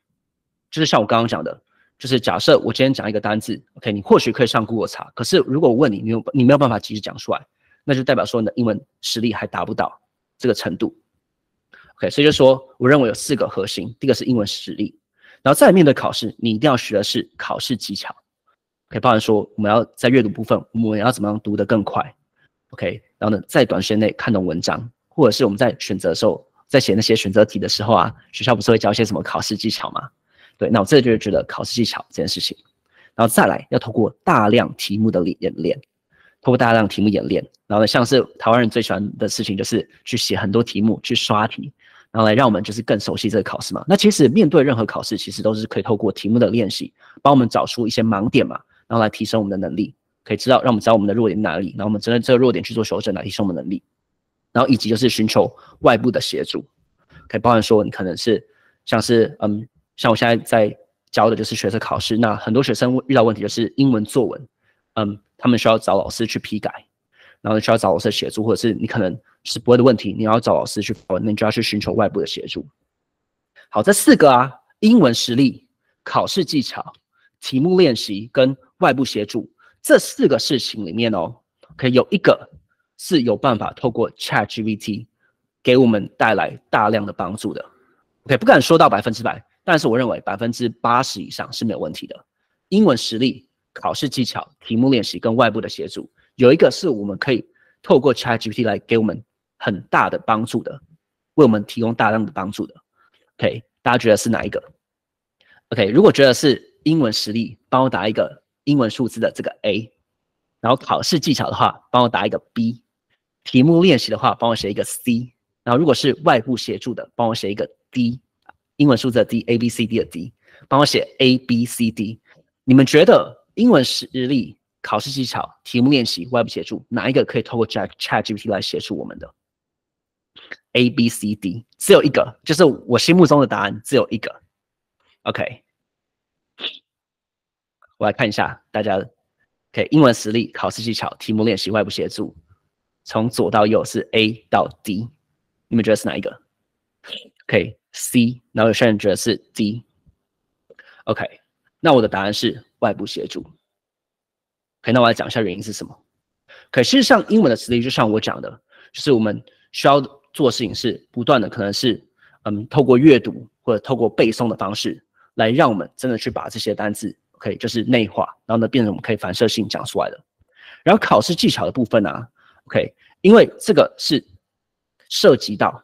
就是像我刚刚讲的，就是假设我今天讲一个单字，OK，你或许可以上 Google 查，可是如果我问你，你有你没有办法及时讲出来，那就代表说你的英文实力还达不到这个程度，OK，所以就说我认为有四个核心，第一个是英文实力，然后再面对考试，你一定要学的是考试技巧可以包含说我们要在阅读部分，我们要怎么样读得更快，OK，然后呢，在短时间内看懂文章，或者是我们在选择的时候。在写那些选择题的时候啊，学校不是会教一些什么考试技巧吗？对，那我这就是觉得考试技巧这件事情，然后再来要透过大量题目的演练，透过大量题目演练，然后呢，像是台湾人最喜欢的事情就是去写很多题目，去刷题，然后来让我们就是更熟悉这个考试嘛。那其实面对任何考试，其实都是可以透过题目的练习，帮我们找出一些盲点嘛，然后来提升我们的能力，可以知道让我们知道我们的弱点在哪里，然后我们针对这个弱点去做修正来提升我们能力。然后以及就是寻求外部的协助，可以包含说你可能是像是嗯，像我现在在教的就是学测考试，那很多学生遇到问题就是英文作文，嗯，他们需要找老师去批改，然后需要找老师协助，或者是你可能是不会的问题，你要找老师去问，那你就要去寻求外部的协助。好，这四个啊，英文实力、考试技巧、题目练习跟外部协助这四个事情里面哦，可以有一个。是有办法透过 ChatGPT 给我们带来大量的帮助的。OK，不敢说到百分之百，但是我认为百分之八十以上是没有问题的。英文实力、考试技巧、题目练习跟外部的协助，有一个是我们可以透过 ChatGPT 来给我们很大的帮助的，为我们提供大量的帮助的。OK，大家觉得是哪一个？OK，如果觉得是英文实力，帮我打一个英文数字的这个 A，然后考试技巧的话，帮我打一个 B。题目练习的话，帮我写一个 C，然后如果是外部协助的，帮我写一个 D，英文数字的 D，A B C D 的 D，帮我写 A B C D。你们觉得英文实力、考试技巧、题目练习、外部协助，哪一个可以透过 Chat Chat GPT 来协助我们的？A B C D 只有一个，就是我心目中的答案只有一个。OK，我来看一下大家，OK，英文实力、考试技巧、题目练习、外部协助。从左到右是 A 到 D，你们觉得是哪一个？OK C，然后有些人觉得是 D。OK，那我的答案是外部协助。OK，那我来讲一下原因是什么。可事实上，英文的实力就像我讲的，就是我们需要做事情是不断的，可能是嗯，透过阅读或者透过背诵的方式，来让我们真的去把这些单词 OK 就是内化，然后呢变成我们可以反射性讲出来的。然后考试技巧的部分呢？OK，因为这个是涉及到，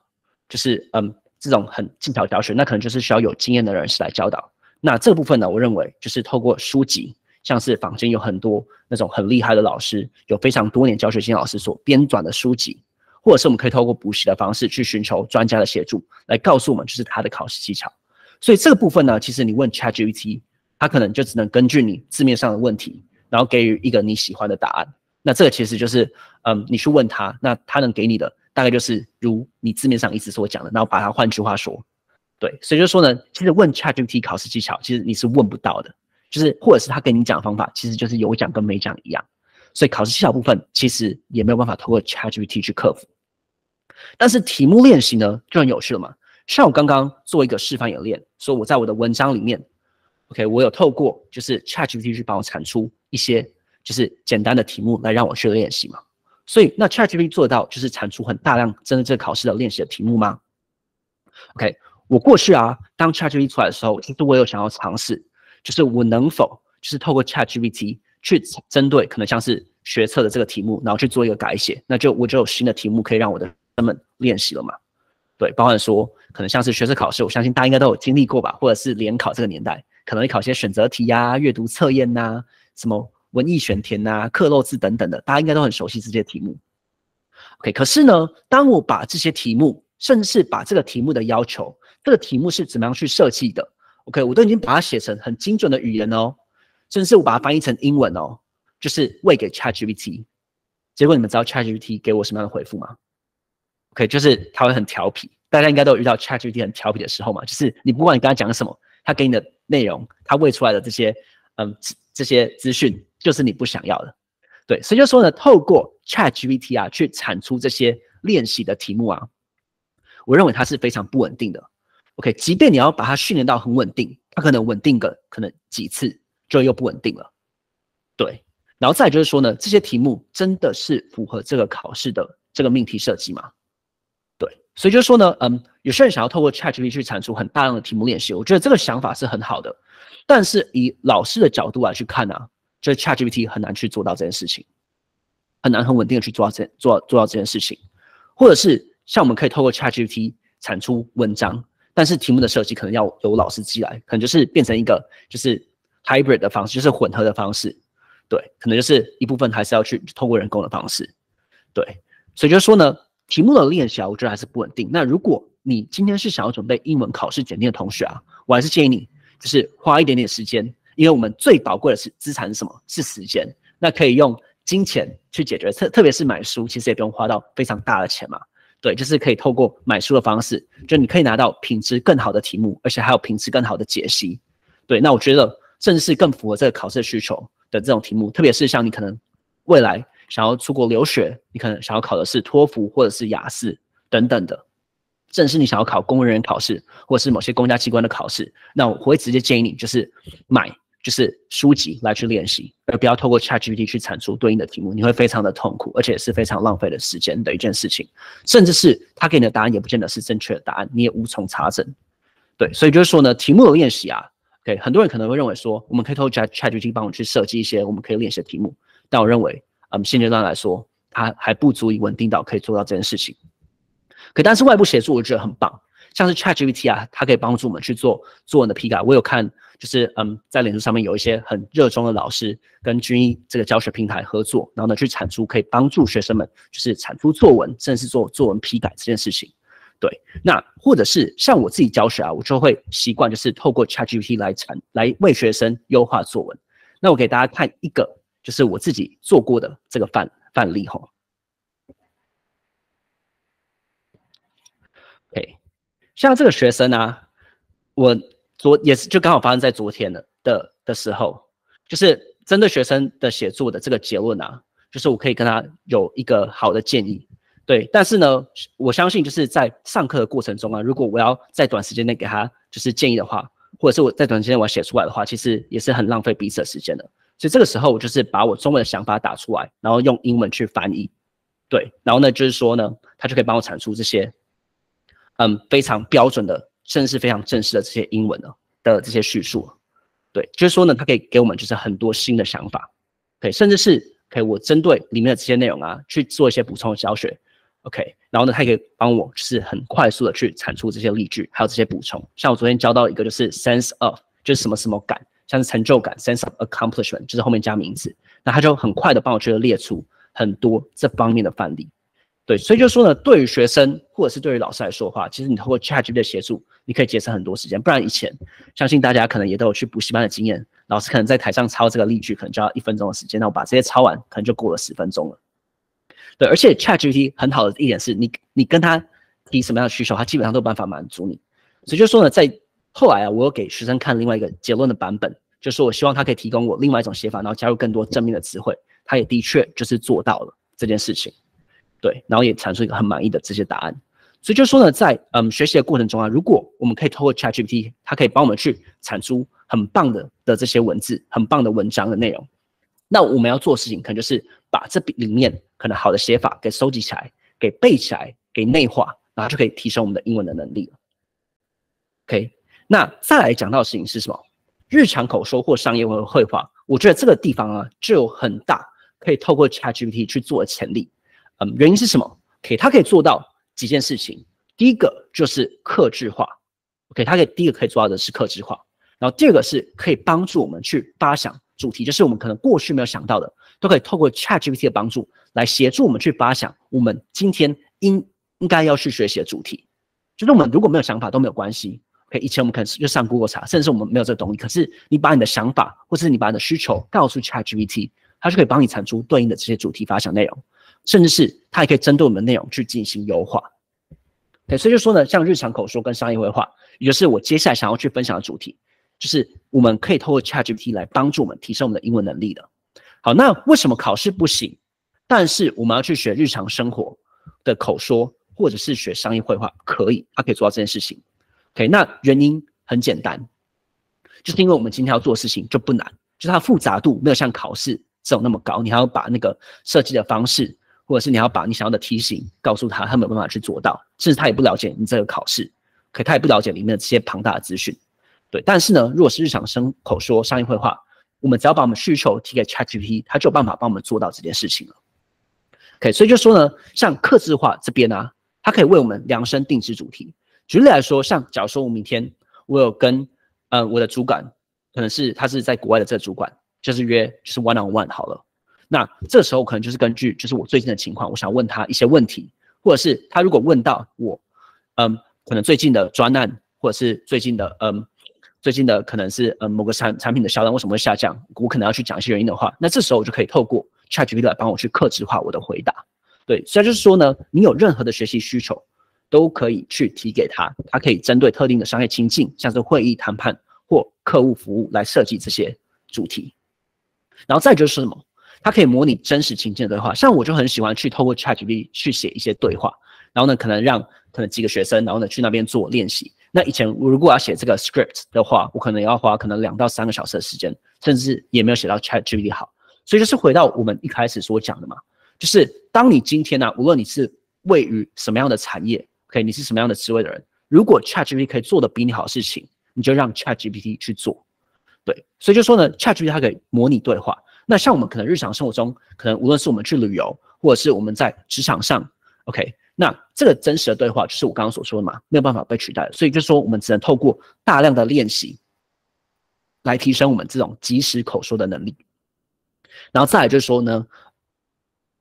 就是嗯，这种很技巧教学，那可能就是需要有经验的人士来教导。那这部分呢，我认为就是透过书籍，像是坊间有很多那种很厉害的老师，有非常多年教学经验老师所编撰的书籍，或者是我们可以透过补习的方式去寻求专家的协助，来告诉我们就是他的考试技巧。所以这个部分呢，其实你问 ChatGPT，他可能就只能根据你字面上的问题，然后给予一个你喜欢的答案。那这个其实就是，嗯，你去问他，那他能给你的大概就是如你字面上一直所讲的，然后把它换句话说，对，所以就说呢，其实问 ChatGPT 考试技巧，其实你是问不到的，就是或者是他跟你讲方法，其实就是有讲跟没讲一样，所以考试技巧部分其实也没有办法透过 ChatGPT 去克服。但是题目练习呢就很有趣了嘛，像我刚刚做一个示范演练，说我在我的文章里面，OK，我有透过就是 ChatGPT 去帮我产出一些。就是简单的题目来让我去练习嘛，所以那 ChatGPT 做到就是产出很大量针对这个考试的练习的题目吗？OK，我过去啊，当 ChatGPT 出来的时候，其实我有想要尝试，就是我能否就是透过 ChatGPT 去针对可能像是学测的这个题目，然后去做一个改写，那就我就有新的题目可以让我的他们练习了嘛？对，包含说可能像是学测考试，我相信大家应该都有经历过吧，或者是联考这个年代，可能会考些选择题呀、阅读测验呐，什么。文艺选填呐、刻漏字等等的，大家应该都很熟悉这些题目。OK，可是呢，当我把这些题目，甚至是把这个题目的要求，这个题目是怎么样去设计的？OK，我都已经把它写成很精准的语言哦，甚至是我把它翻译成英文哦，就是喂给 ChatGPT。结果你们知道 ChatGPT 给我什么样的回复吗？OK，就是它会很调皮。大家应该都有遇到 ChatGPT 很调皮的时候嘛，就是你不管你跟他讲什么，他给你的内容，他喂出来的这些，嗯，这些资讯。就是你不想要的，对，所以就说呢，透过 Chat GPT 啊去产出这些练习的题目啊，我认为它是非常不稳定的。OK，即便你要把它训练到很稳定，它可能稳定个可能几次就又不稳定了。对，然后再就是说呢，这些题目真的是符合这个考试的这个命题设计吗？所以就是说呢，嗯，有些人想要透过 Chat GPT 去产出很大量的题目练习，我觉得这个想法是很好的，但是以老师的角度来去看呢？这 ChatGPT 很难去做到这件事情，很难很稳定的去做到这做做到这件事情，或者是像我们可以透过 ChatGPT 产出文章，但是题目的设计可能要由老师寄来，可能就是变成一个就是 hybrid 的方式，就是混合的方式，对，可能就是一部分还是要去透过人工的方式，对，所以就是说呢，题目的练习啊，我觉得还是不稳定。那如果你今天是想要准备英文考试检定的同学啊，我还是建议你就是花一点点时间。因为我们最宝贵的是资产是什么？是时间。那可以用金钱去解决，特特别是买书，其实也不用花到非常大的钱嘛。对，就是可以透过买书的方式，就你可以拿到品质更好的题目，而且还有品质更好的解析。对，那我觉得正是更符合这个考试需求的这种题目，特别是像你可能未来想要出国留学，你可能想要考的是托福或者是雅思等等的，正是你想要考公务员考试或者是某些公家机关的考试，那我会直接建议你就是买。就是书籍来去练习，而不要透过 ChatGPT 去产出对应的题目，你会非常的痛苦，而且是非常浪费的时间的一件事情。甚至是他给你的答案也不见得是正确的答案，你也无从查证。对，所以就是说呢，题目的练习啊，OK，很多人可能会认为说，我们可以透过 ChatGPT 帮我们去设计一些我们可以练习的题目，但我认为，嗯，现阶段来说，它还不足以稳定到可以做到这件事情。可但是外部协助，我觉得很棒，像是 ChatGPT 啊，它可以帮助我们去做作文的批改。我有看。就是嗯，在脸书上面有一些很热衷的老师跟军医这个教学平台合作，然后呢去产出可以帮助学生们，就是产出作文，甚至是做作文批改这件事情。对，那或者是像我自己教学啊，我就会习惯就是透过 ChatGPT 来产来为学生优化作文。那我给大家看一个，就是我自己做过的这个范范例哈。OK，像这个学生啊，我。昨也是就刚好发生在昨天的的的时候，就是针对学生的写作的这个结论啊，就是我可以跟他有一个好的建议，对。但是呢，我相信就是在上课的过程中啊，如果我要在短时间内给他就是建议的话，或者是我在短时间内我要写出来的话，其实也是很浪费彼此的时间的。所以这个时候我就是把我中文的想法打出来，然后用英文去翻译，对。然后呢，就是说呢，他就可以帮我产出这些，嗯，非常标准的。甚至是非常正式的这些英文的的这些叙述，对，就是说呢，它可以给我们就是很多新的想法，对，甚至是可以我针对里面的这些内容啊去做一些补充的教学，OK，然后呢，它可以帮我是很快速的去产出这些例句，还有这些补充。像我昨天教到一个就是 sense of，就是什么什么感，像是成就感，sense of accomplishment，就是后面加名字，那他就很快的帮我去列出很多这方面的范例。对，所以就说呢，对于学生或者是对于老师来说的话，其实你通过 ChatGPT 的协助，你可以节省很多时间。不然以前，相信大家可能也都有去补习班的经验，老师可能在台上抄这个例句，可能就要一分钟的时间，那我把这些抄完，可能就过了十分钟了。对，而且 ChatGPT 很好的一点是你你跟他提什么样的需求，他基本上都有办法满足你。所以就说呢，在后来啊，我有给学生看另外一个结论的版本，就是我希望他可以提供我另外一种写法，然后加入更多正面的词汇。他也的确就是做到了这件事情，对，然后也产出一个很满意的这些答案。所以就说呢，在嗯学习的过程中啊，如果我们可以透过 ChatGPT，它可以帮我们去产出很棒的的这些文字、很棒的文章的内容，那我们要做事情可能就是把这里面可能好的写法给收集起来、给背起来、给内化，然后就可以提升我们的英文的能力了。OK，那再来讲到的事情是什么？日常口说或商业或绘画，我觉得这个地方啊就有很大可以透过 ChatGPT 去做的潜力。嗯，原因是什么？OK，它可以做到。几件事情，第一个就是克制化，OK，它可以第一个可以做到的是克制化，然后第二个是可以帮助我们去发想主题，就是我们可能过去没有想到的，都可以透过 ChatGPT 的帮助来协助我们去发想我们今天应应该要去学习的主题。就是我们如果没有想法都没有关系，OK，以前我们可能就上 Google 查，甚至是我们没有这个动力，可是你把你的想法或者是你把你的需求告诉 ChatGPT，它就可以帮你产出对应的这些主题发想内容。甚至是它也可以针对我们的内容去进行优化。对，所以就说呢，像日常口说跟商业绘画，也就是我接下来想要去分享的主题，就是我们可以透过 ChatGPT 来帮助我们提升我们的英文能力的。好，那为什么考试不行，但是我们要去学日常生活的口说，或者是学商业绘画可以？它可以做到这件事情。OK，那原因很简单，就是因为我们今天要做事情就不难，就是它复杂度没有像考试这种那么高，你还要把那个设计的方式。或者是你要把你想要的题型告诉他，他没有办法去做到，甚至他也不了解你这个考试，可他也不了解里面的这些庞大的资讯。对，但是呢，如果是日常生口说、商业绘画，我们只要把我们需求提给 ChatGPT，它就有办法帮我们做到这件事情了。OK，所以就说呢，像刻字化这边呢，它可以为我们量身定制主题。举例来说，像假如说我明天我有跟呃我的主管，可能是他是在国外的这个主管，就是约就是 one on one 好了。那这时候可能就是根据就是我最近的情况，我想问他一些问题，或者是他如果问到我，嗯，可能最近的专案，或者是最近的嗯，最近的可能是嗯某个产产品的销量为什么会下降，我可能要去讲一些原因的话，那这时候我就可以透过 ChatGPT 来帮我去克制化我的回答。对，所以就是说呢，你有任何的学习需求，都可以去提给他，他可以针对特定的商业情境，像是会议谈判或客户服务来设计这些主题。然后再就是什么？它可以模拟真实情境的对话，像我就很喜欢去透过 ChatGPT 去写一些对话，然后呢，可能让可能几个学生，然后呢去那边做练习。那以前我如果要写这个 script 的话，我可能要花可能两到三个小时的时间，甚至也没有写到 ChatGPT 好。所以就是回到我们一开始所讲的嘛，就是当你今天呢，无论你是位于什么样的产业，OK，你是什么样的职位的人，如果 ChatGPT 可以做的比你好事情，你就让 ChatGPT 去做。对，所以就说呢，ChatGPT 它可以模拟对话。那像我们可能日常生活中，可能无论是我们去旅游，或者是我们在职场上，OK，那这个真实的对话就是我刚刚所说的嘛，没有办法被取代所以就说，我们只能透过大量的练习，来提升我们这种即时口说的能力。然后再来就是说呢，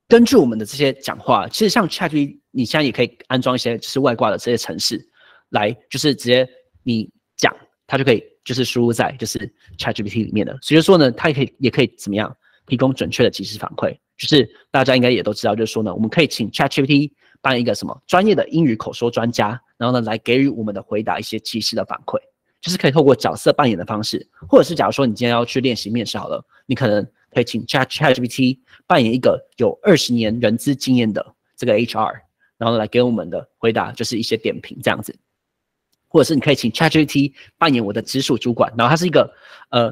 根据我们的这些讲话，其实像 ChatGPT，你现在也可以安装一些就是外挂的这些程式，来就是直接你讲，它就可以。就是输入在就是 ChatGPT 里面的，所以说呢，它也可以也可以怎么样提供准确的即时反馈。就是大家应该也都知道，就是说呢，我们可以请 ChatGPT 扮一个什么专业的英语口说专家，然后呢来给予我们的回答一些即时的反馈。就是可以透过角色扮演的方式，或者是假如说你今天要去练习面试好了，你可能可以请 Chat ChatGPT 扮演一个有二十年人资经验的这个 HR，然后来给我们的回答就是一些点评这样子。或者是你可以请 ChatGPT 扮演我的直属主管，然后他是一个呃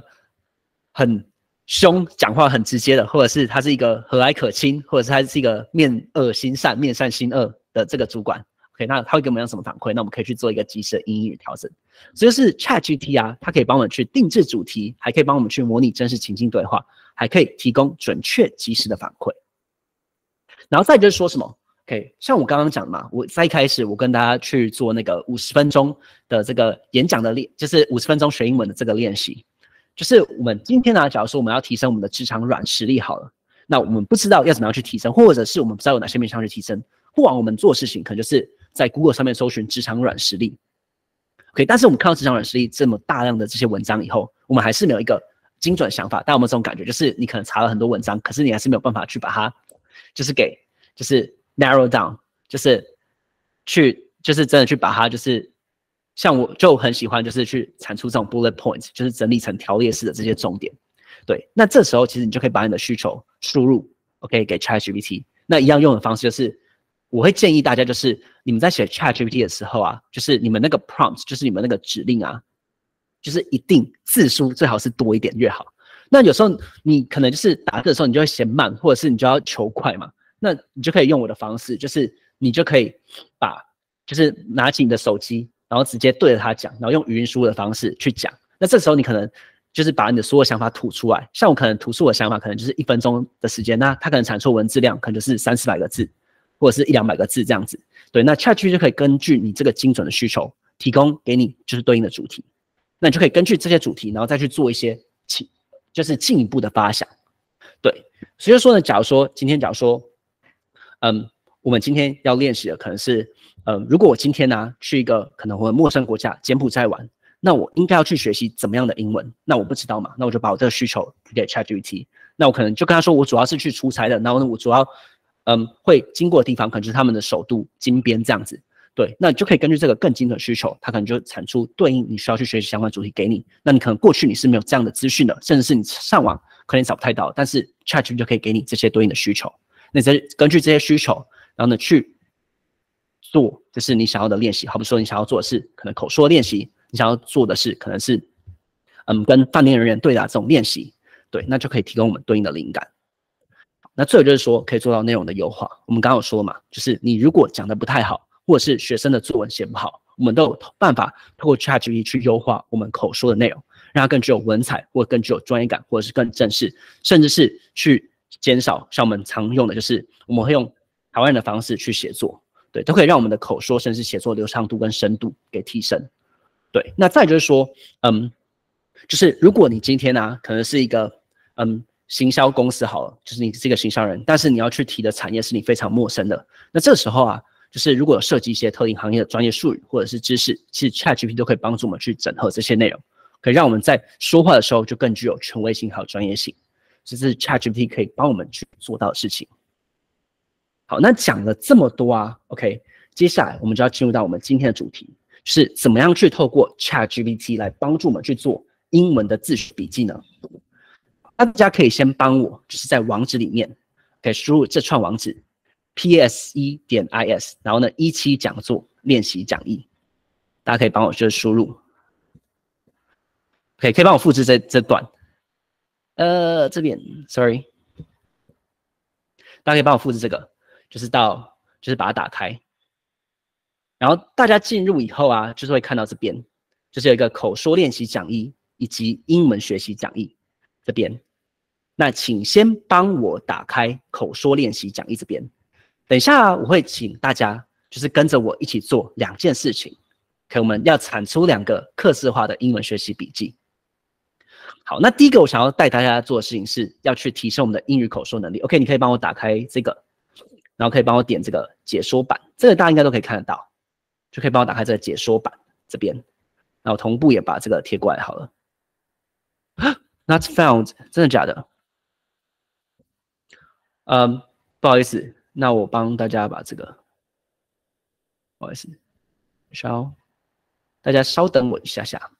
很凶、讲话很直接的，或者是他是一个和蔼可亲，或者是他是一个面恶心善、面善心恶的这个主管。OK，那他会给我们什么反馈？那我们可以去做一个及时的英语调整。所以是 ChatGPT 啊，它可以帮我们去定制主题，还可以帮我们去模拟真实情境对话，还可以提供准确及时的反馈。然后再就是说什么？OK，像我刚刚讲的嘛，我在一开始我跟大家去做那个五十分钟的这个演讲的练，就是五十分钟学英文的这个练习，就是我们今天呢，假如说我们要提升我们的职场软实力好了，那我们不知道要怎么样去提升，或者是我们不知道有哪些面向去提升，不枉我们做事情，可能就是在 Google 上面搜寻职场软实力。OK，但是我们看到职场软实力这么大量的这些文章以后，我们还是没有一个精准想法。但我们这种感觉？就是你可能查了很多文章，可是你还是没有办法去把它，就是给，就是 narrow down，就是去，就是真的去把它，就是像我就很喜欢，就是去产出这种 bullet points，就是整理成条列式的这些重点。对，那这时候其实你就可以把你的需求输入，OK，给 ChatGPT。那一样用的方式就是，我会建议大家，就是你们在写 ChatGPT 的时候啊，就是你们那个 prompt，就是你们那个指令啊，就是一定字数最好是多一点越好。那有时候你可能就是打字的时候，你就会嫌慢，或者是你就要求快嘛，那你就可以用我的方式，就是你就可以把，就是拿起你的手机，然后直接对着它讲，然后用语音输入的方式去讲。那这时候你可能。就是把你的所有想法吐出来，像我可能吐出我的想法，可能就是一分钟的时间，那它可能产出文字量可能就是三四百个字，或者是一两百个字这样子。对，那 ChatGPT 就可以根据你这个精准的需求，提供给你就是对应的主题，那你就可以根据这些主题，然后再去做一些进，就是进一步的发想。对，所以说呢，假如说今天假如说，嗯，我们今天要练习的可能是，嗯，如果我今天呢去一个可能会陌生国家柬埔寨玩。那我应该要去学习怎么样的英文？那我不知道嘛？那我就把我这个需求给 ChatGPT。那我可能就跟他说，我主要是去出差的。然后呢，我主要嗯会经过的地方可能是他们的首都金边这样子。对，那你就可以根据这个更精准需求，它可能就产出对应你需要去学习相关主题给你。那你可能过去你是没有这样的资讯的，甚至是你上网可能找不太到，但是 ChatGPT 就可以给你这些对应的需求。那再根据这些需求，然后呢去做就是你想要的练习。好比说你想要做的是可能口说练习。你想要做的是，可能是，嗯，跟饭店人员对答这种练习，对，那就可以提供我们对应的灵感。那最后就是说，可以做到内容的优化。我们刚刚有说嘛，就是你如果讲的不太好，或者是学生的作文写不好，我们都有办法透过 ChatGPT 去优化我们口说的内容，让它更具有文采，或更具有专业感，或者是更正式，甚至是去减少像我们常用的，就是我们会用台湾人的方式去写作，对，都可以让我们的口说，甚至写作流畅度跟深度给提升。对，那再就是说，嗯，就是如果你今天呢，可能是一个嗯行销公司好了，就是你是一个行销人，但是你要去提的产业是你非常陌生的，那这时候啊，就是如果有涉及一些特定行业的专业术语或者是知识，其实 ChatGPT 都可以帮助我们去整合这些内容，可以让我们在说话的时候就更具有权威性还有专业性，这是 ChatGPT 可以帮我们去做到的事情。好，那讲了这么多啊，OK，接下来我们就要进入到我们今天的主题。是怎么样去透过 ChatGPT 来帮助我们去做英文的自学笔记呢？大家可以先帮我，就是在网址里面可以输入这串网址：ps 点 is，然后呢一期讲座练习讲义。大家可以帮我就是输入，可以可以帮我复制这这段。呃，这边，sorry，大家可以帮我复制这个，就是到就是把它打开。然后大家进入以后啊，就是会看到这边，就是有一个口说练习讲义以及英文学习讲义这边。那请先帮我打开口说练习讲义这边。等一下我会请大家就是跟着我一起做两件事情，可我们要产出两个刻字化的英文学习笔记。好，那第一个我想要带大家做的事情是要去提升我们的英语口说能力。OK，你可以帮我打开这个，然后可以帮我点这个解说版，这个大家应该都可以看得到。就可以帮我打开这个解说版这边，然后同步也把这个贴过来好了。Not found，真的假的？嗯，不好意思，那我帮大家把这个，不好意思，稍，大家稍等我一下下。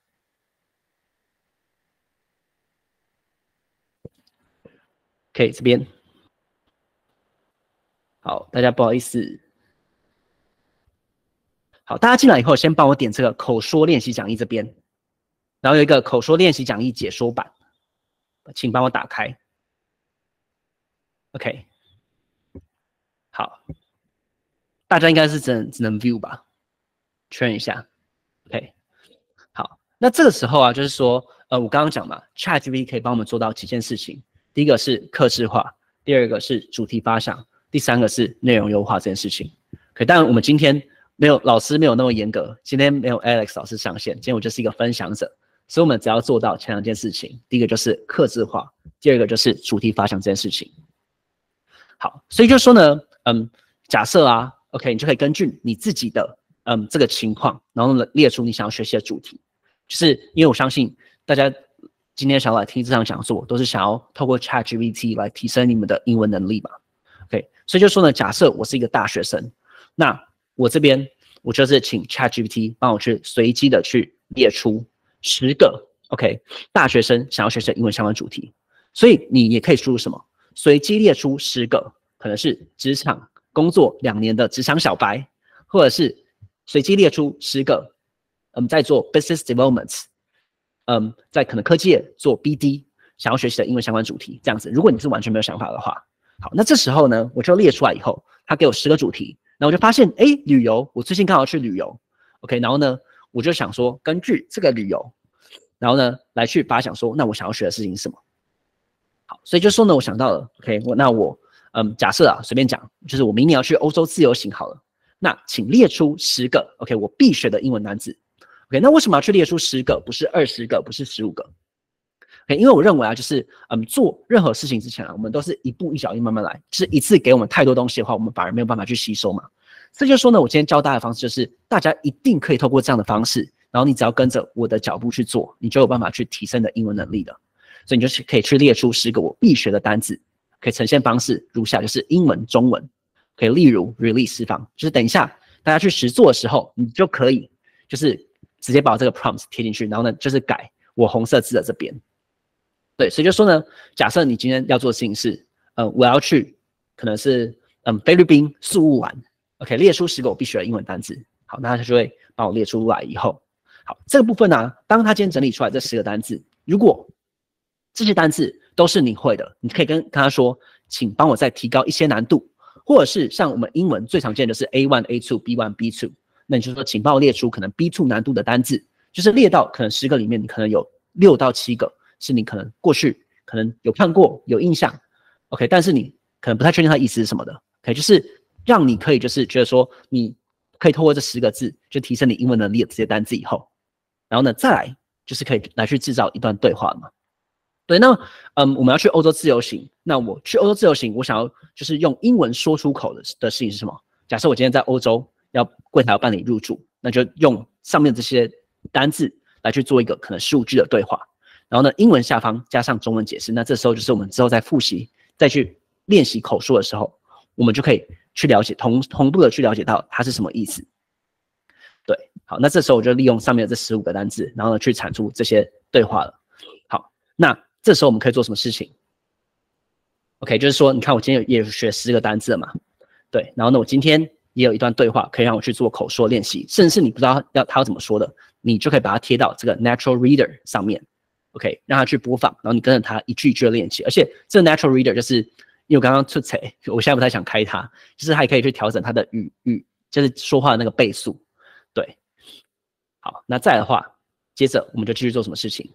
OK，这边，好，大家不好意思。好，大家进来以后，先帮我点这个口说练习讲义这边，然后有一个口说练习讲义解说版，请帮我打开。OK，好，大家应该是只能只能 view 吧，确认一下。OK，好，那这个时候啊，就是说，呃，我刚刚讲嘛，ChatGPT 可以帮我们做到几件事情，第一个是克制化，第二个是主题发想，第三个是内容优化这件事情。可但我们今天。没有老师没有那么严格，今天没有 Alex 老师上线，今天我就是一个分享者，所以我们只要做到前两件事情，第一个就是克制化，第二个就是主题发想这件事情。好，所以就说呢，嗯，假设啊，OK，你就可以根据你自己的嗯这个情况，然后呢列出你想要学习的主题，就是因为我相信大家今天想要来听这场讲座，都是想要透过 ChatGPT 来提升你们的英文能力嘛？OK，所以就说呢，假设我是一个大学生，那我这边我就是请 ChatGPT 帮我去随机的去列出十个 OK 大学生想要学习英文相关主题，所以你也可以输入什么，随机列出十个可能是职场工作两年的职场小白，或者是随机列出十个嗯在做 business development。嗯，在可能科技业做 BD，想要学习的英文相关主题，这样子。如果你是完全没有想法的话，好，那这时候呢，我就列出来以后，他给我十个主题，然后我就发现，哎，旅游，我最近刚好去旅游，OK，然后呢，我就想说，根据这个旅游，然后呢，来去发想说，那我想要学的事情是什么？好，所以就说呢，我想到了，OK，我那我，嗯，假设啊，随便讲，就是我明年要去欧洲自由行好了，那请列出十个，OK，我必学的英文单词。OK，那为什么要去列出十个，不是二十个，不是十五个？OK，因为我认为啊，就是嗯，做任何事情之前啊，我们都是一步一脚印慢慢来，就是一次给我们太多东西的话，我们反而没有办法去吸收嘛。所以就说呢，我今天教大家的方式就是，大家一定可以透过这样的方式，然后你只要跟着我的脚步去做，你就有办法去提升的英文能力的。所以你就是可以去列出十个我必学的单词，可以呈现方式如下，就是英文、中文，可以例如 release 释放，就是等一下大家去实做的时候，你就可以就是。直接把这个 prompts 贴进去，然后呢，就是改我红色字的这边。对，所以就说呢，假设你今天要做的事情是，呃，我要去，可能是，嗯，菲律宾宿务玩，OK，列出十个我必须的英文单词。好，那他就会帮我列出来以后，好，这个部分呢，当他今天整理出来这十个单词，如果这些单词都是你会的，你可以跟跟他说，请帮我再提高一些难度，或者是像我们英文最常见的是 A one、A two、B one、B two。那你就说，请帮我列出可能 B two 难度的单字，就是列到可能十个里面，你可能有六到七个是你可能过去可能有看过有印象，OK，但是你可能不太确定它意思是什么的，OK，就是让你可以就是觉得说，你可以透过这十个字就提升你英文能力的这些单字以后，然后呢再来就是可以来去制造一段对话嘛。对，那嗯，我们要去欧洲自由行，那我去欧洲自由行，我想要就是用英文说出口的的事情是什么？假设我今天在欧洲。要柜台要办理入住，那就用上面这些单字来去做一个可能数据的对话，然后呢，英文下方加上中文解释，那这时候就是我们之后在复习、再去练习口述的时候，我们就可以去了解同同步的去了解到它是什么意思。对，好，那这时候我就利用上面的这十五个单字，然后呢去产出这些对话了。好，那这时候我们可以做什么事情？OK，就是说，你看我今天也学十个单字了嘛，对，然后呢，我今天。也有一段对话可以让我去做口说练习，甚至是你不知道要他要怎么说的，你就可以把它贴到这个 Natural Reader 上面，OK，让他去播放，然后你跟着他一句一句的练习。而且这 Natural Reader 就是因为我刚刚出彩，我现在不太想开它，就是还可以去调整它的语语，就是说话的那个倍速。对，好，那再的话，接着我们就继续做什么事情？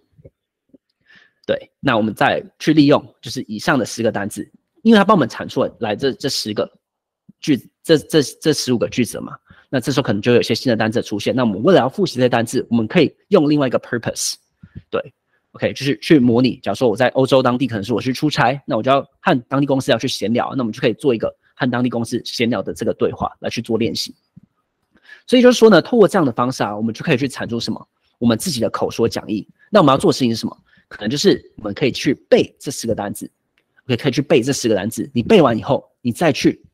对，那我们再去利用就是以上的十个单字，因为它帮我们产出来这这十个。句子这这这十五个句子嘛，那这时候可能就有些新的单词出现。那我们为了要复习这些单词，我们可以用另外一个 purpose，对，OK，就是去模拟。假如说我在欧洲当地，可能是我去出差，那我就要和当地公司要去闲聊，那我们就可以做一个和当地公司闲聊的这个对话来去做练习。所以就是说呢，透过这样的方式啊，我们就可以去产出什么？我们自己的口说讲义。那我们要做的事情是什么？可能就是我们可以去背这十个单词，OK，可以去背这十个单词。你背完以后，你再去。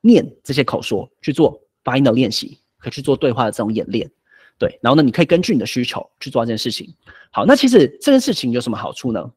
念这些口说去做发音的练习，可以去做对话的这种演练，对。然后呢，你可以根据你的需求去做这件事情。好，那其实这件事情有什么好处呢？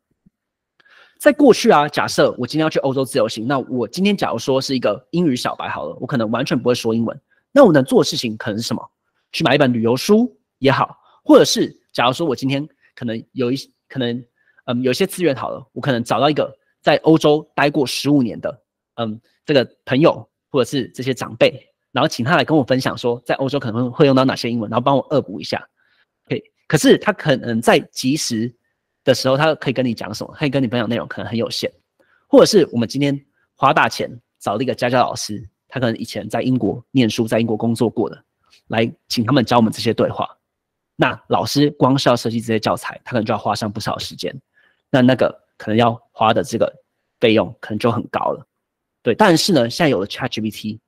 在过去啊，假设我今天要去欧洲自由行，那我今天假如说是一个英语小白好了，我可能完全不会说英文，那我能做的事情可能是什么？去买一本旅游书也好，或者是假如说我今天可能有一可能嗯有些资源好了，我可能找到一个在欧洲待过十五年的嗯这个朋友。或者是这些长辈，然后请他来跟我分享说，在欧洲可能会用到哪些英文，然后帮我恶补一下。可可是他可能在及时的时候，他可以跟你讲什么，可以跟你分享内容可能很有限。或者是我们今天花大钱找了一个家教老师，他可能以前在英国念书，在英国工作过的，来请他们教我们这些对话。那老师光是要设计这些教材，他可能就要花上不少时间。那那个可能要花的这个费用可能就很高了。对，但是呢，现在有了 ChatGPT，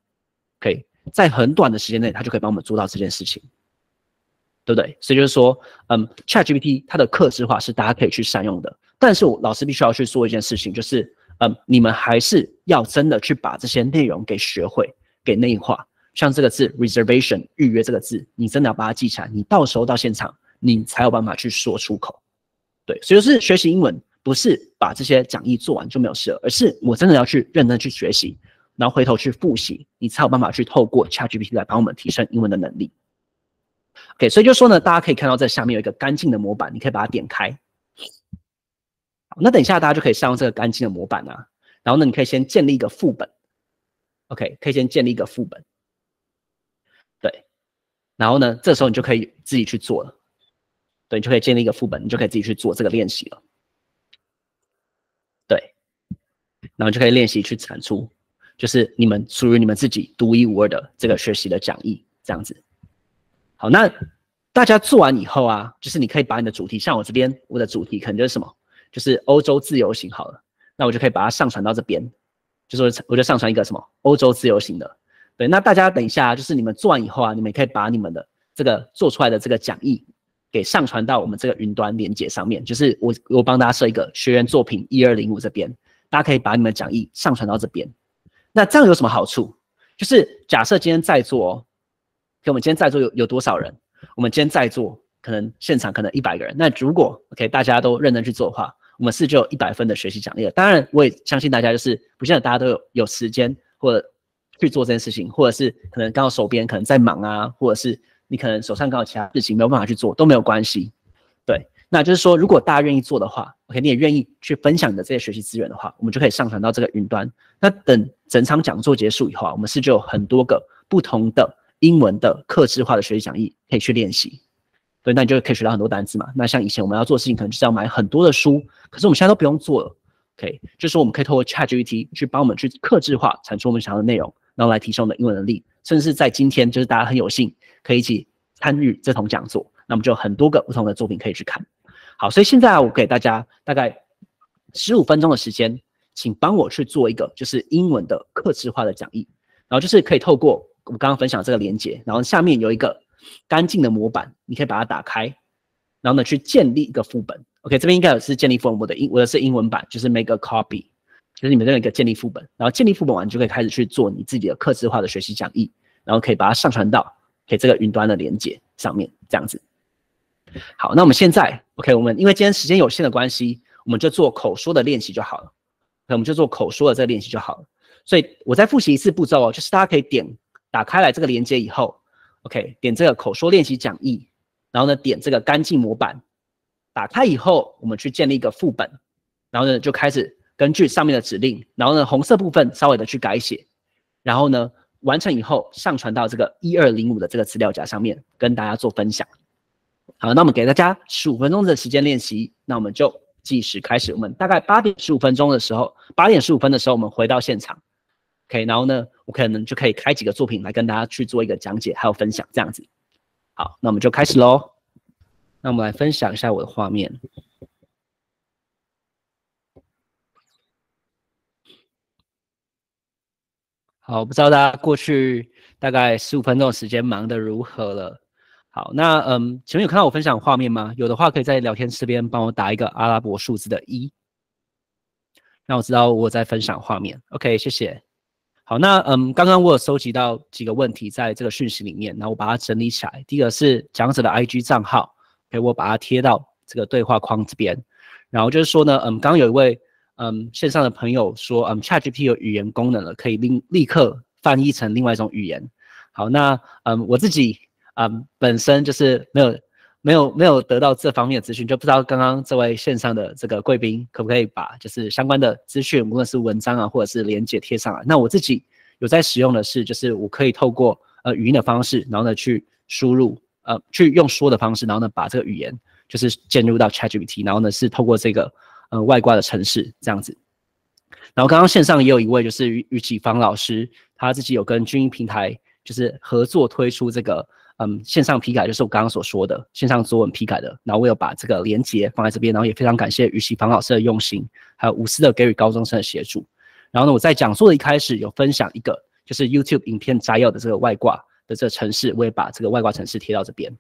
可以在很短的时间内，它就可以帮我们做到这件事情。对不对？所以就是说，嗯，ChatGPT 它的克制化是大家可以去善用的，但是我老师必须要去做一件事情，就是嗯，你们还是要真的去把这些内容给学会，给内化。像这个字 reservation 预约这个字，你真的要把它记起来，你到时候到现场，你才有办法去说出口。对，所以就是学习英文，不是把这些讲义做完就没有事了，而是我真的要去认真去学习，然后回头去复习，你才有办法去透过 ChatGPT 来帮我们提升英文的能力。OK，所以就说呢，大家可以看到这下面有一个干净的模板，你可以把它点开。好，那等一下大家就可以上这个干净的模板啊，然后呢，你可以先建立一个副本。OK，可以先建立一个副本。对，然后呢，这时候你就可以自己去做了。对，你就可以建立一个副本，你就可以自己去做这个练习了。对，然后就可以练习去产出，就是你们属于你们自己独一无二的这个学习的讲义，这样子。好，那大家做完以后啊，就是你可以把你的主题，像我这边，我的主题可能就是什么，就是欧洲自由行好了，那我就可以把它上传到这边，就是我就上传一个什么欧洲自由行的。对，那大家等一下，就是你们做完以后啊，你们可以把你们的这个做出来的这个讲义给上传到我们这个云端连接上面。就是我我帮大家设一个学员作品一二零五这边，大家可以把你们的讲义上传到这边。那这样有什么好处？就是假设今天在座，给我们今天在座有有多少人？我们今天在座可能现场可能一百个人。那如果 OK 大家都认真去做的话，我们是就有一百分的学习奖励了。当然，我也相信大家就是不见得大家都有有时间或者。去做这件事情，或者是可能刚好手边可能在忙啊，或者是你可能手上刚好其他事情没有办法去做，都没有关系。对，那就是说，如果大家愿意做的话，OK，你也愿意去分享你的这些学习资源的话，我们就可以上传到这个云端。那等整场讲座结束以后啊，我们是就有很多个不同的英文的克制化的学习讲义可以去练习。对，那你就可以学到很多单词嘛。那像以前我们要做事情，可能就是要买很多的书，可是我们现在都不用做了。OK，就是我们可以透过 ChatGPT 去帮我们去克制化产出我们想要的内容。然后来提升我们的英文能力，甚至是在今天，就是大家很有幸可以一起参与这场讲座，那么就有很多个不同的作品可以去看。好，所以现在我给大家大概十五分钟的时间，请帮我去做一个就是英文的克制化的讲义，然后就是可以透过我刚刚分享这个连接，然后下面有一个干净的模板，你可以把它打开，然后呢去建立一个副本。OK，这边应该有是建立副本，我的英我的是英文版，就是 make a copy。就是你们这一个建立副本，然后建立副本完，就可以开始去做你自己的客制化的学习讲义，然后可以把它上传到给这个云端的连接上面，这样子。好，那我们现在 OK，我们因为今天时间有限的关系，我们就做口说的练习就好了。那我们就做口说的这个练习就好了。所以我再复习一次步骤哦，就是大家可以点打开来这个连接以后，OK，点这个口说练习讲义，然后呢点这个干净模板，打开以后，我们去建立一个副本，然后呢就开始。根据上面的指令，然后呢，红色部分稍微的去改写，然后呢，完成以后上传到这个一二零五的这个资料夹上面，跟大家做分享。好，那我们给大家十五分钟的时间练习，那我们就计时开始。我们大概八点十五分钟的时候，八点十五分的时候，我们回到现场。OK，然后呢，我可能就可以开几个作品来跟大家去做一个讲解，还有分享这样子。好，那我们就开始喽。那我们来分享一下我的画面。好，不知道大家过去大概十五分钟的时间忙得如何了？好，那嗯，请问有看到我分享画面吗？有的话，可以在聊天室边帮我打一个阿拉伯数字的一，让我知道我在分享画面。OK，谢谢。好，那嗯，刚刚我有收集到几个问题在这个讯息里面，然后我把它整理起来。第一个是讲者的 IG 账号，给我把它贴到这个对话框这边。然后就是说呢，嗯，刚刚有一位。嗯，线上的朋友说，嗯，ChatGPT 有语言功能了，可以立立刻翻译成另外一种语言。好，那嗯，我自己嗯本身就是没有没有没有得到这方面的资讯，就不知道刚刚这位线上的这个贵宾可不可以把就是相关的资讯，无论是文章啊或者是连接贴上来。那我自己有在使用的是，就是我可以透过呃语音的方式，然后呢去输入呃去用说的方式，然后呢把这个语言就是进入到 ChatGPT，然后呢是透过这个。呃，外挂的城市这样子，然后刚刚线上也有一位就是于于启芳老师，他自己有跟军营平台就是合作推出这个嗯线上批改，就是我刚刚所说的线上作文批改的，然后我有把这个连接放在这边，然后也非常感谢于其芳老师的用心，还有无私的给予高中生的协助。然后呢，我在讲座的一开始有分享一个就是 YouTube 影片摘要的这个外挂的这个城市，我也把这个外挂城市贴到这边。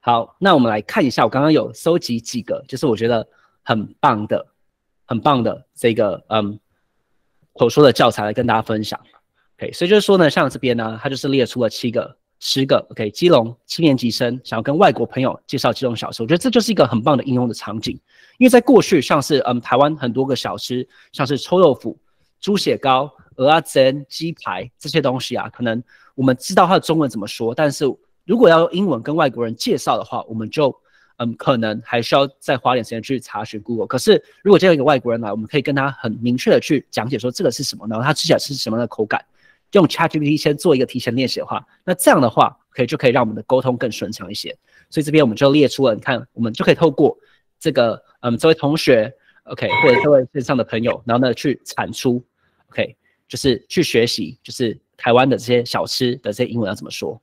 好，那我们来看一下，我刚刚有收集几个，就是我觉得很棒的、很棒的这个嗯口说的教材来跟大家分享。OK，所以就是说呢，像这边呢，它就是列出了七个。十个 OK，基隆七年级生想要跟外国朋友介绍基隆小吃，我觉得这就是一个很棒的应用的场景。因为在过去，像是嗯台湾很多个小吃，像是臭豆腐、猪血糕、鹅啊煎、鸡排这些东西啊，可能我们知道它的中文怎么说，但是如果要用英文跟外国人介绍的话，我们就嗯可能还需要再花点时间去查询 Google。可是如果这样一个外国人来，我们可以跟他很明确的去讲解说这个是什么，然后它吃起来是什么样的口感。用 ChatGPT 先做一个提前练习的话，那这样的话可以就可以让我们的沟通更顺畅一些。所以这边我们就列出了，你看，我们就可以透过这个，嗯，这位同学，OK，或者这位线上的朋友，然后呢去产出，OK，就是去学习，就是台湾的这些小吃的这些英文要怎么说。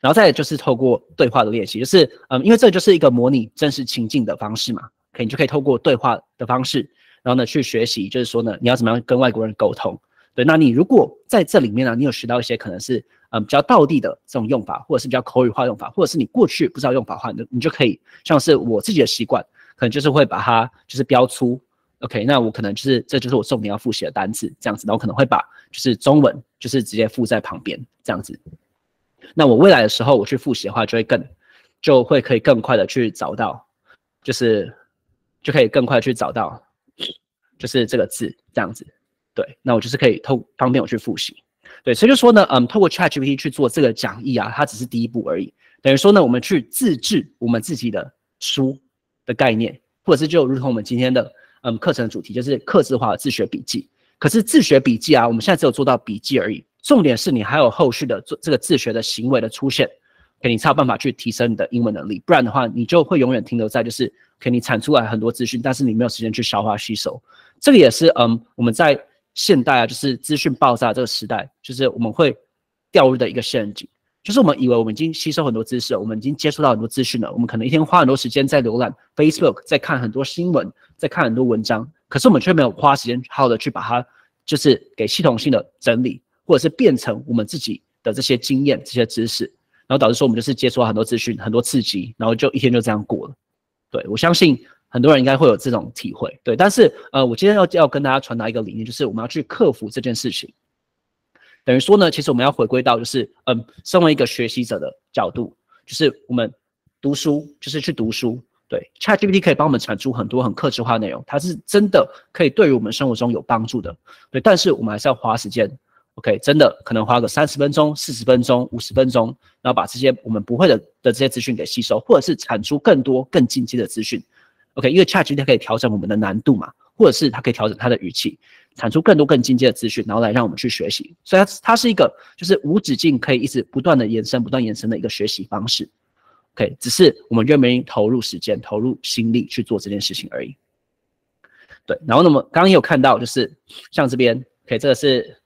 然后再就是透过对话的练习，就是嗯，因为这就是一个模拟真实情境的方式嘛，可以你就可以透过对话的方式，然后呢去学习，就是说呢，你要怎么样跟外国人沟通。对，那你如果在这里面呢，你有学到一些可能是嗯比较道地的这种用法，或者是比较口语化用法，或者是你过去不知道用法的话，你你就可以像是我自己的习惯，可能就是会把它就是标出，OK，那我可能就是这就是我重点要复习的单词这样子，那我可能会把就是中文就是直接附在旁边这样子，那我未来的时候我去复习的话，就会更就会可以更快的去找到，就是就可以更快去找到就是这个字这样子。对，那我就是可以透方便我去复习。对，所以就说呢，嗯，透过 ChatGPT 去做这个讲义啊，它只是第一步而已。等于说呢，我们去自制我们自己的书的概念，或者是就如同我们今天的嗯课程主题，就是刻字化的自学笔记。可是自学笔记啊，我们现在只有做到笔记而已。重点是你还有后续的做这个自学的行为的出现，给你才有办法去提升你的英文能力。不然的话，你就会永远停留在就是给你产出来很多资讯，但是你没有时间去消化吸收。这个也是嗯我们在现代啊，就是资讯爆炸这个时代，就是我们会掉入的一个陷阱，就是我们以为我们已经吸收很多知识了，我们已经接触到很多资讯了，我们可能一天花很多时间在浏览 Facebook，在看很多新闻，在看很多文章，可是我们却没有花时间好好的去把它，就是给系统性的整理，或者是变成我们自己的这些经验、这些知识，然后导致说我们就是接触到很多资讯、很多刺激，然后就一天就这样过了。对我相信。很多人应该会有这种体会，对。但是，呃，我今天要要跟大家传达一个理念，就是我们要去克服这件事情。等于说呢，其实我们要回归到，就是，嗯，身为一个学习者的角度，就是我们读书，就是去读书。对，ChatGPT 可以帮我们产出很多很克制化的内容，它是真的可以对于我们生活中有帮助的。对，但是我们还是要花时间，OK，真的可能花个三十分钟、四十分钟、五十分钟，然后把这些我们不会的的这些资讯给吸收，或者是产出更多更进阶的资讯。OK，因为 ChatGPT 可以调整我们的难度嘛，或者是它可以调整它的语气，产出更多更进阶的资讯，然后来让我们去学习。所以它它是一个就是无止境可以一直不断的延伸、不断延伸的一个学习方式。OK，只是我们愿不愿意投入时间、投入心力去做这件事情而已。对，然后那么刚刚也有看到，就是像这边，OK，这个是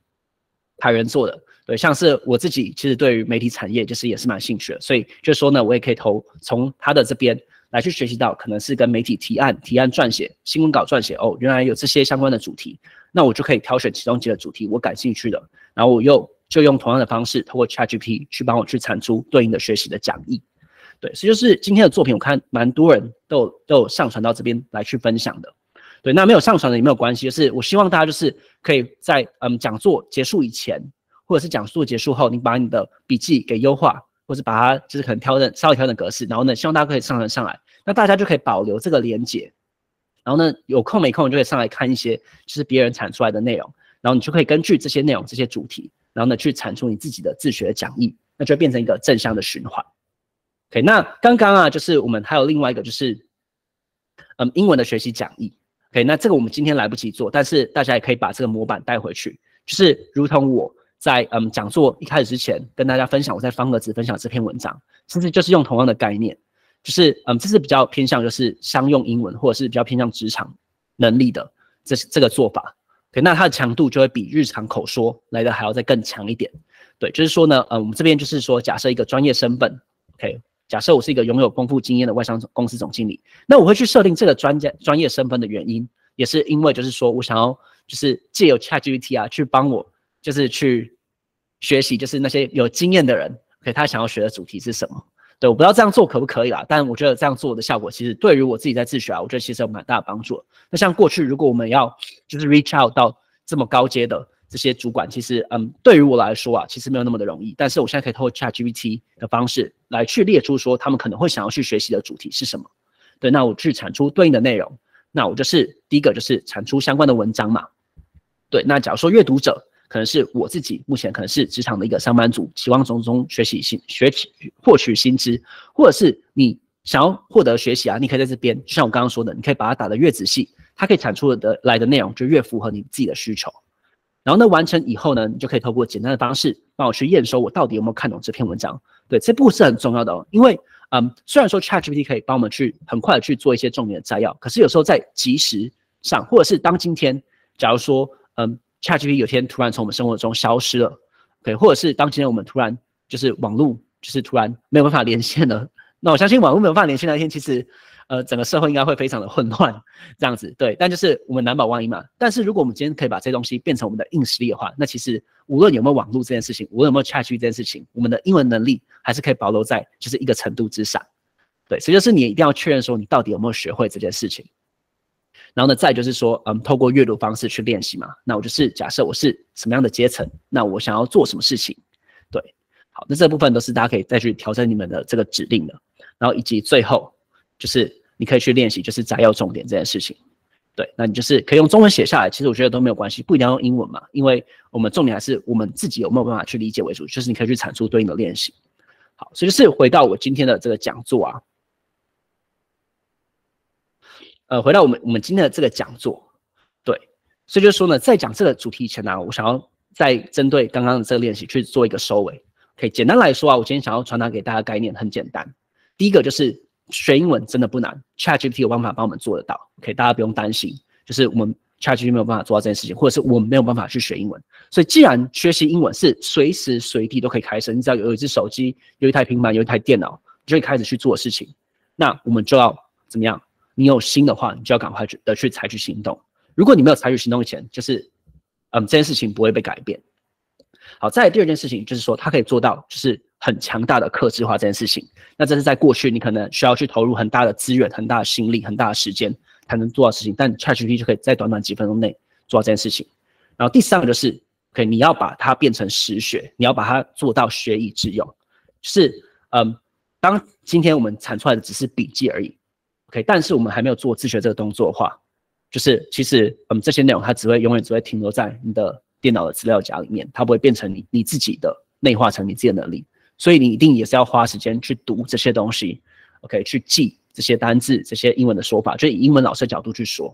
台人做的。对，像是我自己其实对于媒体产业就是也是蛮兴趣的，所以就说呢，我也可以投从他的这边。来去学习到可能是跟媒体提案、提案撰写、新闻稿撰写哦，原来有这些相关的主题，那我就可以挑选其中几个主题我感兴趣的，然后我又就用同样的方式，通过 ChatGPT 去帮我去产出对应的学习的讲义。对，所以就是今天的作品，我看蛮多人都有都有上传到这边来去分享的。对，那没有上传的也没有关系，就是我希望大家就是可以在嗯讲座结束以前，或者是讲座结束后，你把你的笔记给优化。或是把它就是可能调整稍微调整格式，然后呢，希望大家可以上传上来，那大家就可以保留这个连接，然后呢，有空没空就可以上来看一些就是别人产出来的内容，然后你就可以根据这些内容、这些主题，然后呢去产出你自己的自学讲义，那就变成一个正向的循环。OK，那刚刚啊，就是我们还有另外一个就是，嗯，英文的学习讲义。OK，那这个我们今天来不及做，但是大家也可以把这个模板带回去，就是如同我。在嗯讲座一开始之前，跟大家分享我在方格子分享这篇文章，其实就是用同样的概念，就是嗯这是比较偏向就是商用英文或者是比较偏向职场能力的这这个做法。对，那它的强度就会比日常口说来的还要再更强一点。对，就是说呢，嗯我们这边就是说假设一个专业身份，OK，假设我是一个拥有丰富经验的外商公司总经理，那我会去设定这个专家专业身份的原因，也是因为就是说我想要就是借由 ChatGPT 啊去帮我。就是去学习，就是那些有经验的人，OK，他想要学的主题是什么？对，我不知道这样做可不可以啦，但我觉得这样做的效果，其实对于我自己在自学啊，我觉得其实有蛮大的帮助。那像过去，如果我们要就是 reach out 到这么高阶的这些主管，其实嗯，对于我来说啊，其实没有那么的容易。但是我现在可以透过 ChatGPT 的方式来去列出说他们可能会想要去学习的主题是什么。对，那我去产出对应的内容。那我就是第一个就是产出相关的文章嘛。对，那假如说阅读者。可能是我自己目前可能是职场的一个上班族，期望从中学习新学习获取新知，或者是你想要获得学习啊，你可以在这边，就像我刚刚说的，你可以把它打得越仔细，它可以产出的来的内容就越符合你自己的需求。然后呢，完成以后呢，你就可以透过简单的方式帮我去验收我到底有没有看懂这篇文章。对，这步是很重要的哦，因为嗯，虽然说 ChatGPT 可以帮我们去很快的去做一些重点的摘要，可是有时候在及时上，或者是当今天，假如说嗯。ChatGPT 有天突然从我们生活中消失了，OK，或者是当今天我们突然就是网络就是突然没有办法连线了，那我相信网络没有办法连线那天，其实呃整个社会应该会非常的混乱，这样子对，但就是我们难保万一嘛。但是如果我们今天可以把这些东西变成我们的硬实力的话，那其实无论有没有网络这件事情，无论有没有 ChatGPT 这件事情，我们的英文能力还是可以保留在就是一个程度之上，对，所以就是你一定要确认说你到底有没有学会这件事情。然后呢，再就是说，嗯，透过阅读方式去练习嘛。那我就是假设我是什么样的阶层，那我想要做什么事情，对，好，那这部分都是大家可以再去调整你们的这个指令的。然后以及最后就是你可以去练习，就是摘要重点这件事情。对，那你就是可以用中文写下来，其实我觉得都没有关系，不一定要用英文嘛，因为我们重点还是我们自己有没有办法去理解为主，就是你可以去产出对应的练习。好，所以就是回到我今天的这个讲座啊。呃，回到我们我们今天的这个讲座，对，所以就是说呢，在讲这个主题前呢，我想要再针对刚刚的这个练习去做一个收尾。可以简单来说啊，我今天想要传达给大家概念很简单，第一个就是学英文真的不难，ChatGPT 有办法帮我们做得到。OK，大家不用担心，就是我们 ChatGPT 没有办法做到这件事情，或者是我们没有办法去学英文。所以既然学习英文是随时随地都可以开始，你只要有一只手机、有一台平板、有一台电脑，就可以开始去做事情。那我们就要怎么样？你有心的话，你就要赶快去的去采取行动。如果你没有采取行动以前，就是，嗯，这件事情不会被改变。好，再第二件事情就是说，他可以做到就是很强大的克制化这件事情。那这是在过去你可能需要去投入很大的资源、很大的心力、很大的时间才能做到事情，但 ChatGPT 就可以在短短几分钟内做到这件事情。然后第三个就是，可以你要把它变成实学，你要把它做到学以致用。是，嗯，当今天我们产出来的只是笔记而已。OK，但是我们还没有做自学这个动作的话，就是其实嗯这些内容它只会永远只会停留在你的电脑的资料夹里面，它不会变成你你自己的内化成你自己的能力。所以你一定也是要花时间去读这些东西，OK，去记这些单字、这些英文的说法，就以英文老师的角度去说，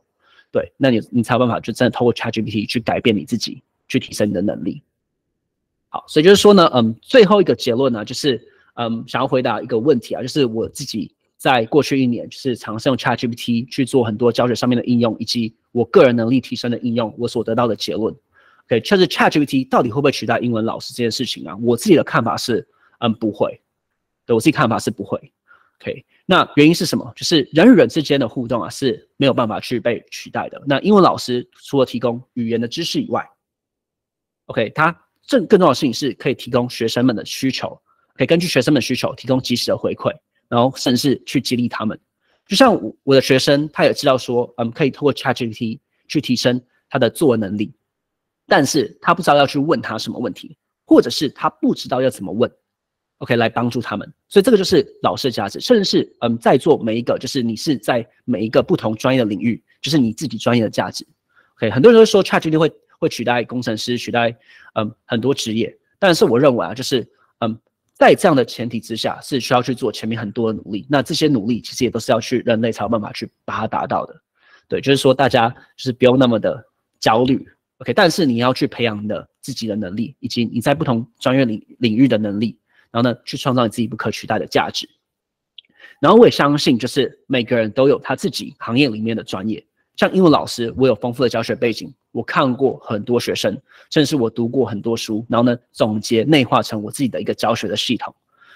对，那你你才有办法就真的透过 ChatGPT 去改变你自己，去提升你的能力。好，所以就是说呢，嗯，最后一个结论呢，就是嗯想要回答一个问题啊，就是我自己。在过去一年，就是尝试用 ChatGPT 去做很多教学上面的应用，以及我个人能力提升的应用，我所得到的结论，OK，确实 ChatGPT 到底会不会取代英文老师这件事情啊？我自己的看法是，嗯，不会。对我自己看法是不会。OK，那原因是什么？就是人与人之间的互动啊是没有办法去被取代的。那英文老师除了提供语言的知识以外，OK，他更更重要的事情是可以提供学生们的需求，可以根据学生们的需求提供及时的回馈。然后甚至去激励他们，就像我我的学生，他也知道说，嗯，可以通过 ChatGPT 去提升他的作文能力，但是他不知道要去问他什么问题，或者是他不知道要怎么问，OK，来帮助他们。所以这个就是老师的价值，甚至是嗯，在座每一个，就是你是在每一个不同专业的领域，就是你自己专业的价值。OK，很多人都说 ChatGPT 会会取代工程师，取代嗯很多职业，但是我认为啊，就是嗯。在这样的前提之下，是需要去做前面很多的努力。那这些努力其实也都是要去人类才有办法去把它达到的。对，就是说大家就是不用那么的焦虑，OK。但是你要去培养你的自己的能力，以及你在不同专业领领域的能力，然后呢，去创造你自己不可取代的价值。然后我也相信，就是每个人都有他自己行业里面的专业。像英文老师，我有丰富的教学背景，我看过很多学生，甚至我读过很多书，然后呢，总结内化成我自己的一个教学的系统。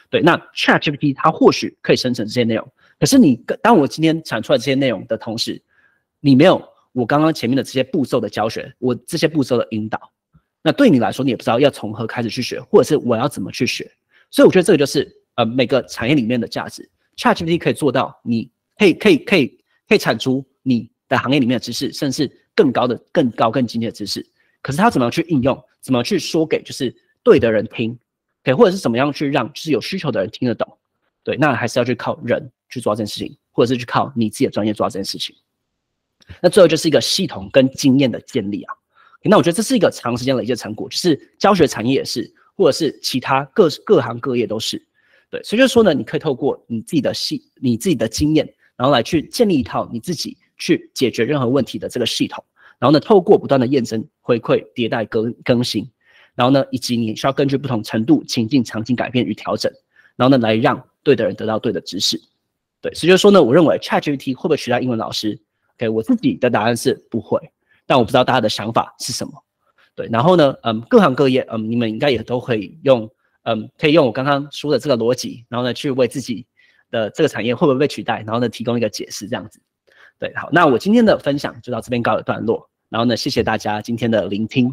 对，那 ChatGPT 它或许可以生成这些内容，可是你当我今天产出来这些内容的同时，你没有我刚刚前面的这些步骤的教学，我这些步骤的引导，那对你来说，你也不知道要从何开始去学，或者是我要怎么去学。所以我觉得这个就是，呃每个产业里面的价值，ChatGPT 可以做到，你可以可以可以可以产出你的行业里面的知识，甚至更高的更高更精确的知识。可是它怎么样去应用，怎么去说给就是对的人听，对，或者是怎么样去让就是有需求的人听得懂，对，那还是要去靠人去做这件事情，或者是去靠你自己的专业做这件事情。那最后就是一个系统跟经验的建立啊。那我觉得这是一个长时间累积的成果，就是教学产业也是，或者是其他各各行各业都是。对，所以就是说呢，你可以透过你自己的系、你自己的经验，然后来去建立一套你自己去解决任何问题的这个系统。然后呢，透过不断的验证、回馈、迭代、更更新，然后呢，以及你需要根据不同程度、情境、场景改变与调整，然后呢，来让对的人得到对的知识。对，所以就说呢，我认为 ChatGPT 会不会取代英文老师？OK，我自己的答案是不会。但我不知道大家的想法是什么，对，然后呢，嗯，各行各业，嗯，你们应该也都可以用，嗯，可以用我刚刚说的这个逻辑，然后呢，去为自己的这个产业会不会被取代，然后呢，提供一个解释，这样子，对，好，那我今天的分享就到这边告一段落，然后呢，谢谢大家今天的聆听，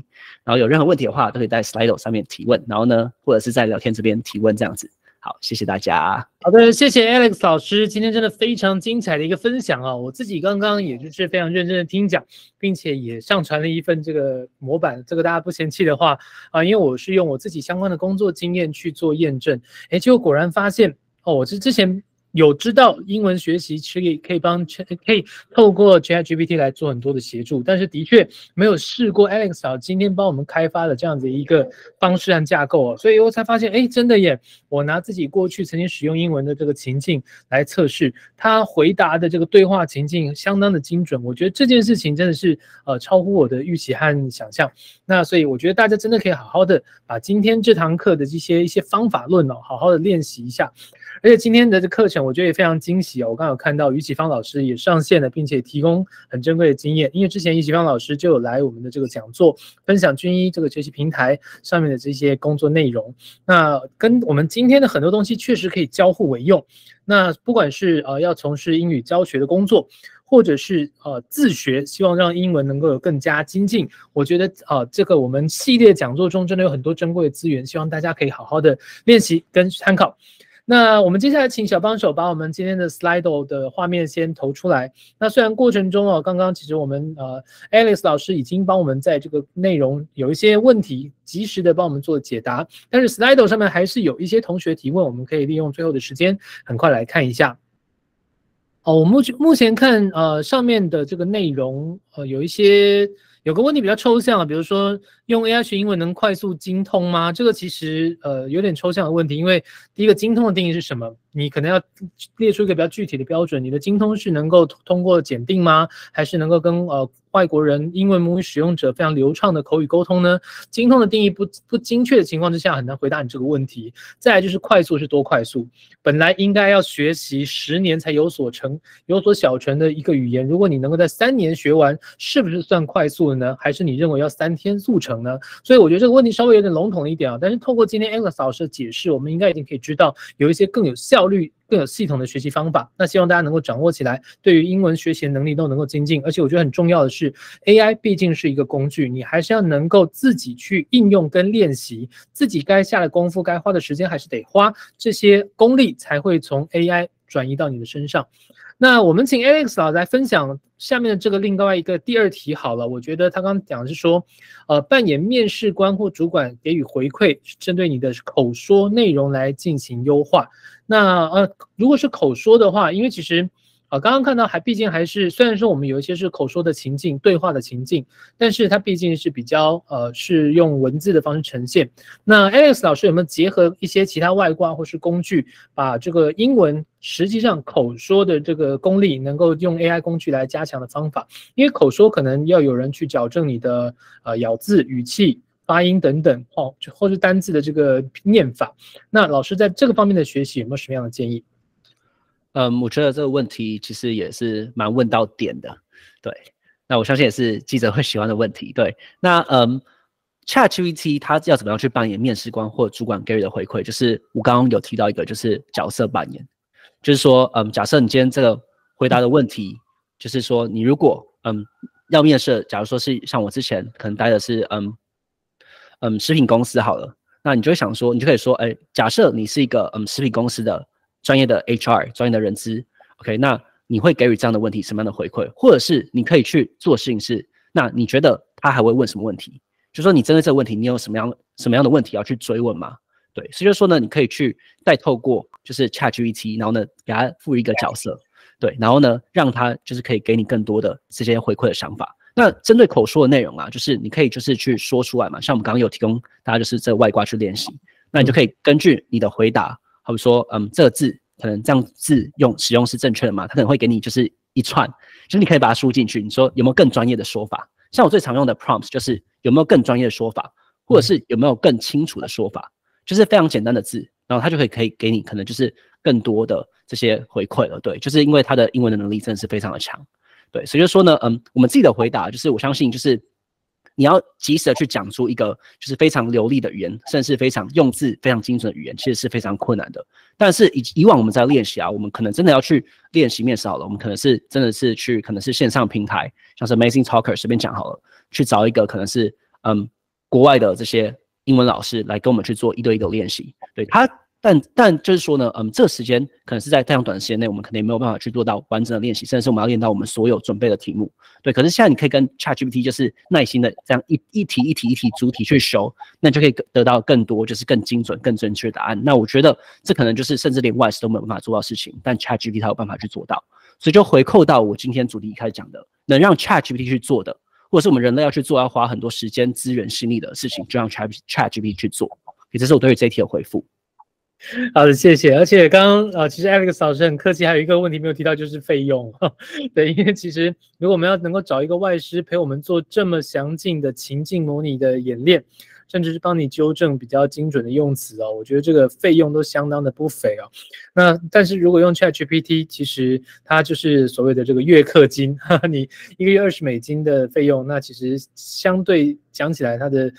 然后有任何问题的话，都可以在 Slido 上面提问，然后呢，或者是在聊天这边提问，这样子。好，谢谢大家。好的，谢谢 Alex 老师，今天真的非常精彩的一个分享啊！我自己刚刚也就是非常认真的听讲，并且也上传了一份这个模板，这个大家不嫌弃的话啊，因为我是用我自己相关的工作经验去做验证，哎，结果果然发现哦，我是之前。有知道英文学习可以可以帮可以透过 ChatGPT 来做很多的协助，但是的确没有试过 Alex 啊，今天帮我们开发的这样子一个方式和架构哦，所以我才发现，哎，真的耶！我拿自己过去曾经使用英文的这个情境来测试，他回答的这个对话情境相当的精准，我觉得这件事情真的是呃超乎我的预期和想象。那所以我觉得大家真的可以好好的把今天这堂课的这些一些方法论哦，好好的练习一下。而且今天的这课程，我觉得也非常惊喜哦。我刚有看到于启芳老师也上线了，并且提供很珍贵的经验。因为之前于启芳老师就有来我们的这个讲座，分享军医这个学习平台上面的这些工作内容。那跟我们今天的很多东西确实可以交互为用。那不管是呃要从事英语教学的工作，或者是呃自学，希望让英文能够有更加精进，我觉得呃这个我们系列讲座中真的有很多珍贵的资源，希望大家可以好好的练习跟参考。那我们接下来请小帮手把我们今天的 Slido 的画面先投出来。那虽然过程中哦，刚刚其实我们呃，Alice 老师已经帮我们在这个内容有一些问题及时的帮我们做解答，但是 Slido 上面还是有一些同学提问，我们可以利用最后的时间很快来看一下。哦，我目前目前看呃上面的这个内容呃有一些有个问题比较抽象啊，比如说。用 AI 学英文能快速精通吗？这个其实呃有点抽象的问题，因为第一个精通的定义是什么？你可能要列出一个比较具体的标准。你的精通是能够通过检定吗？还是能够跟呃外国人英文母语使用者非常流畅的口语沟通呢？精通的定义不不精确的情况之下，很难回答你这个问题。再来就是快速是多快速？本来应该要学习十年才有所成、有所小成的一个语言，如果你能够在三年学完，是不是算快速的呢？还是你认为要三天速成？呢？所以我觉得这个问题稍微有点笼统一点啊，但是透过今天 Alex 老师的解释，我们应该已经可以知道有一些更有效率、更有系统的学习方法。那希望大家能够掌握起来，对于英文学习能力都能够精进。而且我觉得很重要的是，AI 毕竟是一个工具，你还是要能够自己去应用跟练习，自己该下的功夫、该花的时间还是得花，这些功力才会从 AI 转移到你的身上。那我们请 Alex 老来分享下面的这个另外一个第二题好了。我觉得他刚刚讲的是说，呃，扮演面试官或主管给予回馈，针对你的口说内容来进行优化。那呃，如果是口说的话，因为其实。啊，刚刚看到还毕竟还是，虽然说我们有一些是口说的情境、对话的情境，但是它毕竟是比较呃是用文字的方式呈现。那 Alex 老师有没有结合一些其他外挂或是工具，把这个英文实际上口说的这个功力能够用 AI 工具来加强的方法？因为口说可能要有人去矫正你的呃咬字、语气、发音等等，哦，或是单字的这个念法。那老师在这个方面的学习有没有什么样的建议？嗯，我觉得这个问题其实也是蛮问到点的，对。那我相信也是记者会喜欢的问题，对。那嗯，ChatGPT 它要怎么样去扮演面试官或主管给予的回馈？就是我刚刚有提到一个，就是角色扮演，就是说，嗯，假设你今天这个回答的问题，就是说你如果嗯要面试，假如说是像我之前可能待的是嗯嗯食品公司好了。那你就会想说，你就可以说，哎，假设你是一个嗯食品公司的专业的 HR 专业的人资，OK，那你会给予这样的问题什么样的回馈？或者是你可以去做事情是，那你觉得他还会问什么问题？就说你针对这个问题，你有什么样什么样的问题要去追问吗？对，所以就说呢，你可以去再透过就是 ChatGPT，然后呢给他赋予一个角色，对，然后呢让他就是可以给你更多的这些回馈的想法。那针对口说的内容啊，就是你可以就是去说出来嘛，像我们刚刚有提供大家就是这外挂去练习，那你就可以根据你的回答，好比说嗯这个字可能这样字用使用是正确的嘛，他可能会给你就是一串，就是你可以把它输进去，你说有没有更专业的说法？像我最常用的 prompts 就是有没有更专业的说法，或者是有没有更清楚的说法。就是非常简单的字，然后他就可以可以给你可能就是更多的这些回馈了，对，就是因为他的英文的能力真的是非常的强，对，所以就说呢，嗯，我们自己的回答就是我相信就是你要及时的去讲出一个就是非常流利的语言，甚至非常用字非常精准的语言，其实是非常困难的。但是以以往我们在练习啊，我们可能真的要去练习面试好了，我们可能是真的是去可能是线上平台，像是 Amazing Talker 随便讲好了，去找一个可能是嗯国外的这些。英文老师来跟我们去做一对一的练习，对他，但但就是说呢，嗯，这个时间可能是在非常短的时间内，我们肯定没有办法去做到完整的练习，甚至是我们要练到我们所有准备的题目，对。可是现在你可以跟 ChatGPT 就是耐心的这样一一题一题一题主题去修，那就可以得到更多就是更精准、更正确的答案。那我觉得这可能就是甚至连外事都没有办法做到事情，但 ChatGPT 它有办法去做到，所以就回扣到我今天主题一开始讲的，能让 ChatGPT 去做的。或者是我们人类要去做，要花很多时间、资源、心力的事情，就让 Chat Chat GPT 去做。也这是我对于这一题的回复。好的，谢谢。而且刚刚啊，其实 Alex 老师很客气，还有一个问题没有提到，就是费用。对，因为其实如果我们要能够找一个外师陪我们做这么详尽的情境模拟的演练。甚至是帮你纠正比较精准的用词哦，我觉得这个费用都相当的不菲哦。那但是如果用 ChatGPT，其实它就是所谓的这个月氪金，你一个月二十美金的费用，那其实相对讲起来，它的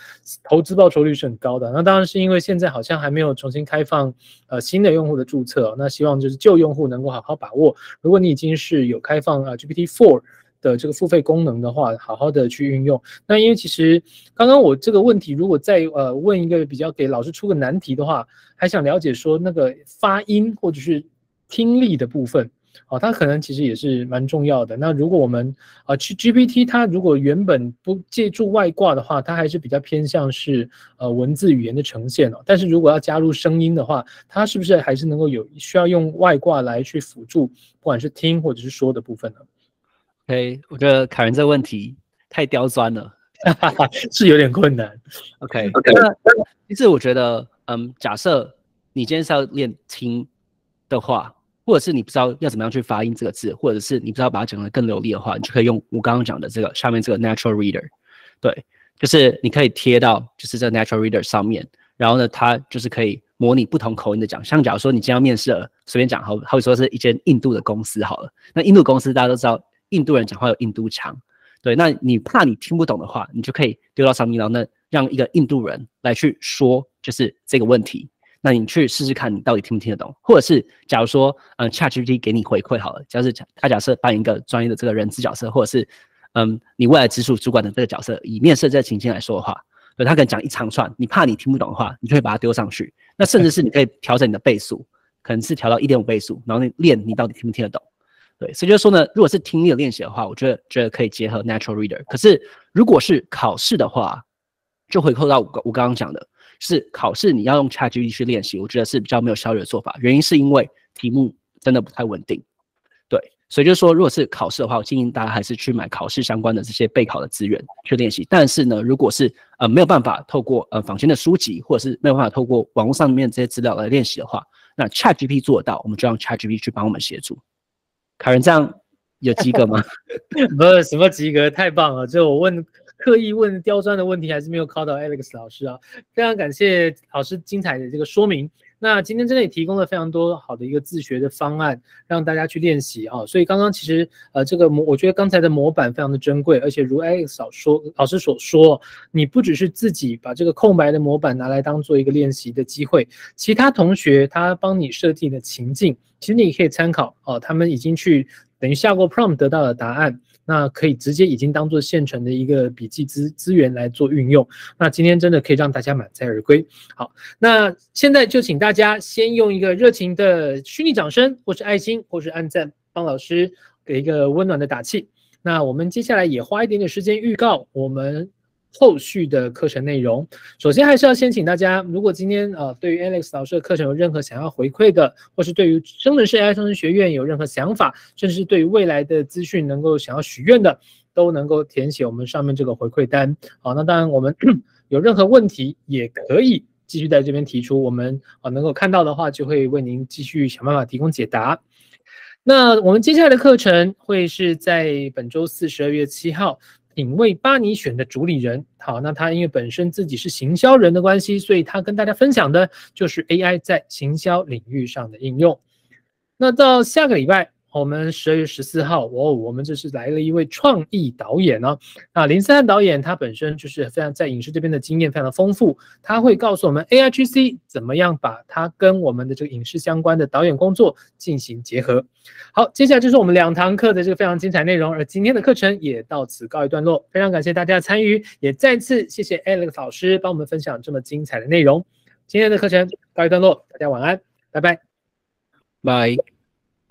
投资报酬率是很高的。那当然是因为现在好像还没有重新开放呃新的用户的注册，那希望就是旧用户能够好好把握。如果你已经是有开放啊 GPT Four。的这个付费功能的话，好好的去运用。那因为其实刚刚我这个问题，如果再呃问一个比较给老师出个难题的话，还想了解说那个发音或者是听力的部分，哦，它可能其实也是蛮重要的。那如果我们啊去 GPT，它如果原本不借助外挂的话，它还是比较偏向是呃文字语言的呈现哦。但是如果要加入声音的话，它是不是还是能够有需要用外挂来去辅助，不管是听或者是说的部分呢？OK，我觉得凯文这个问题太刁钻了，是有点困难。OK，OK，那其实我觉得，嗯，假设你今天是要练听的话，或者是你不知道要怎么样去发音这个字，或者是你不知道把它讲得更流利的话，你就可以用我刚刚讲的这个下面这个 Natural Reader。对，就是你可以贴到就是这 Natural Reader 上面，然后呢，它就是可以模拟不同口音的讲。像假如说你今天要面试了，随便讲，好，好比说是一间印度的公司好了，那印度公司大家都知道。印度人讲话有印度腔，对，那你怕你听不懂的话，你就可以丢到上面，然后呢，让一个印度人来去说，就是这个问题。那你去试试看，你到底听不听得懂？或者是假如说，嗯，ChatGPT 给你回馈好了，假设他假设扮演一个专业的这个人资角色，或者是嗯，你未来直属主管的这个角色，以面试这个情境来说的话，对，他可能讲一长串，你怕你听不懂的话，你就会把它丢上去。那甚至是你可以调整你的倍速，可能是调到一点五倍速，然后你练你到底听不听得懂。对，所以就是说呢，如果是听力的练习的话，我觉得觉得可以结合 Natural Reader。可是如果是考试的话，就回扣到我我刚刚讲的，是考试你要用 ChatGPT 去练习，我觉得是比较没有效率的做法。原因是因为题目真的不太稳定。对，所以就是说，如果是考试的话，我建议大家还是去买考试相关的这些备考的资源去练习。但是呢，如果是呃没有办法透过呃坊间的书籍，或者是没有办法透过网络上面这些资料来练习的话，那 ChatGPT 做得到，我们就让 ChatGPT 去帮我们协助。凯文这样有及格吗？不是什么及格，太棒了！就我问刻意问刁钻的问题，还是没有考到 Alex 老师啊。非常感谢老师精彩的这个说明。那今天真的也提供了非常多好的一个自学的方案，让大家去练习啊。所以刚刚其实呃这个模，我觉得刚才的模板非常的珍贵，而且如 Alex 老说老师所说，你不只是自己把这个空白的模板拿来当做一个练习的机会，其他同学他帮你设定的情境。其实你可以参考哦，他们已经去等于下过 prompt 得到的答案，那可以直接已经当做现成的一个笔记资资源来做运用。那今天真的可以让大家满载而归。好，那现在就请大家先用一个热情的虚拟掌声，或是爱心，或是按赞，帮老师给一个温暖的打气。那我们接下来也花一点点时间预告我们。后续的课程内容，首先还是要先请大家，如果今天呃对于 Alex 老师的课程有任何想要回馈的，或是对于生人式 AI 生成学院有任何想法，甚至对于未来的资讯能够想要许愿的，都能够填写我们上面这个回馈单。好，那当然我们 有任何问题也可以继续在这边提出，我们啊能够看到的话，就会为您继续想办法提供解答。那我们接下来的课程会是在本周四十二月七号。品味巴尼选的主理人，好，那他因为本身自己是行销人的关系，所以他跟大家分享的就是 AI 在行销领域上的应用。那到下个礼拜。我们十二月十四号，哦，我们这是来了一位创意导演呢。那林思翰导演他本身就是非常在影视这边的经验非常的丰富，他会告诉我们 AIGC 怎么样把它跟我们的这个影视相关的导演工作进行结合。好，接下来就是我们两堂课的这个非常精彩内容，而今天的课程也到此告一段落。非常感谢大家的参与，也再次谢谢 Alex 老师帮我们分享这么精彩的内容。今天的课程告一段落，大家晚安，拜拜，拜。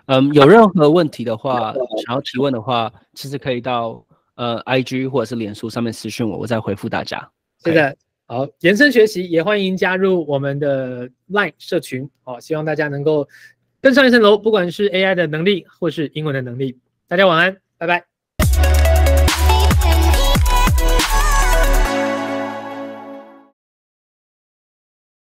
嗯，有任何问题的话，想要提问的话，其实可以到呃 I G 或者是脸书上面私讯我，我再回复大家。是的，好，延伸学习也欢迎加入我们的 Line 社群，好，希望大家能够更上一层楼，不管是 AI 的能力或是英文的能力。大家晚安，拜拜。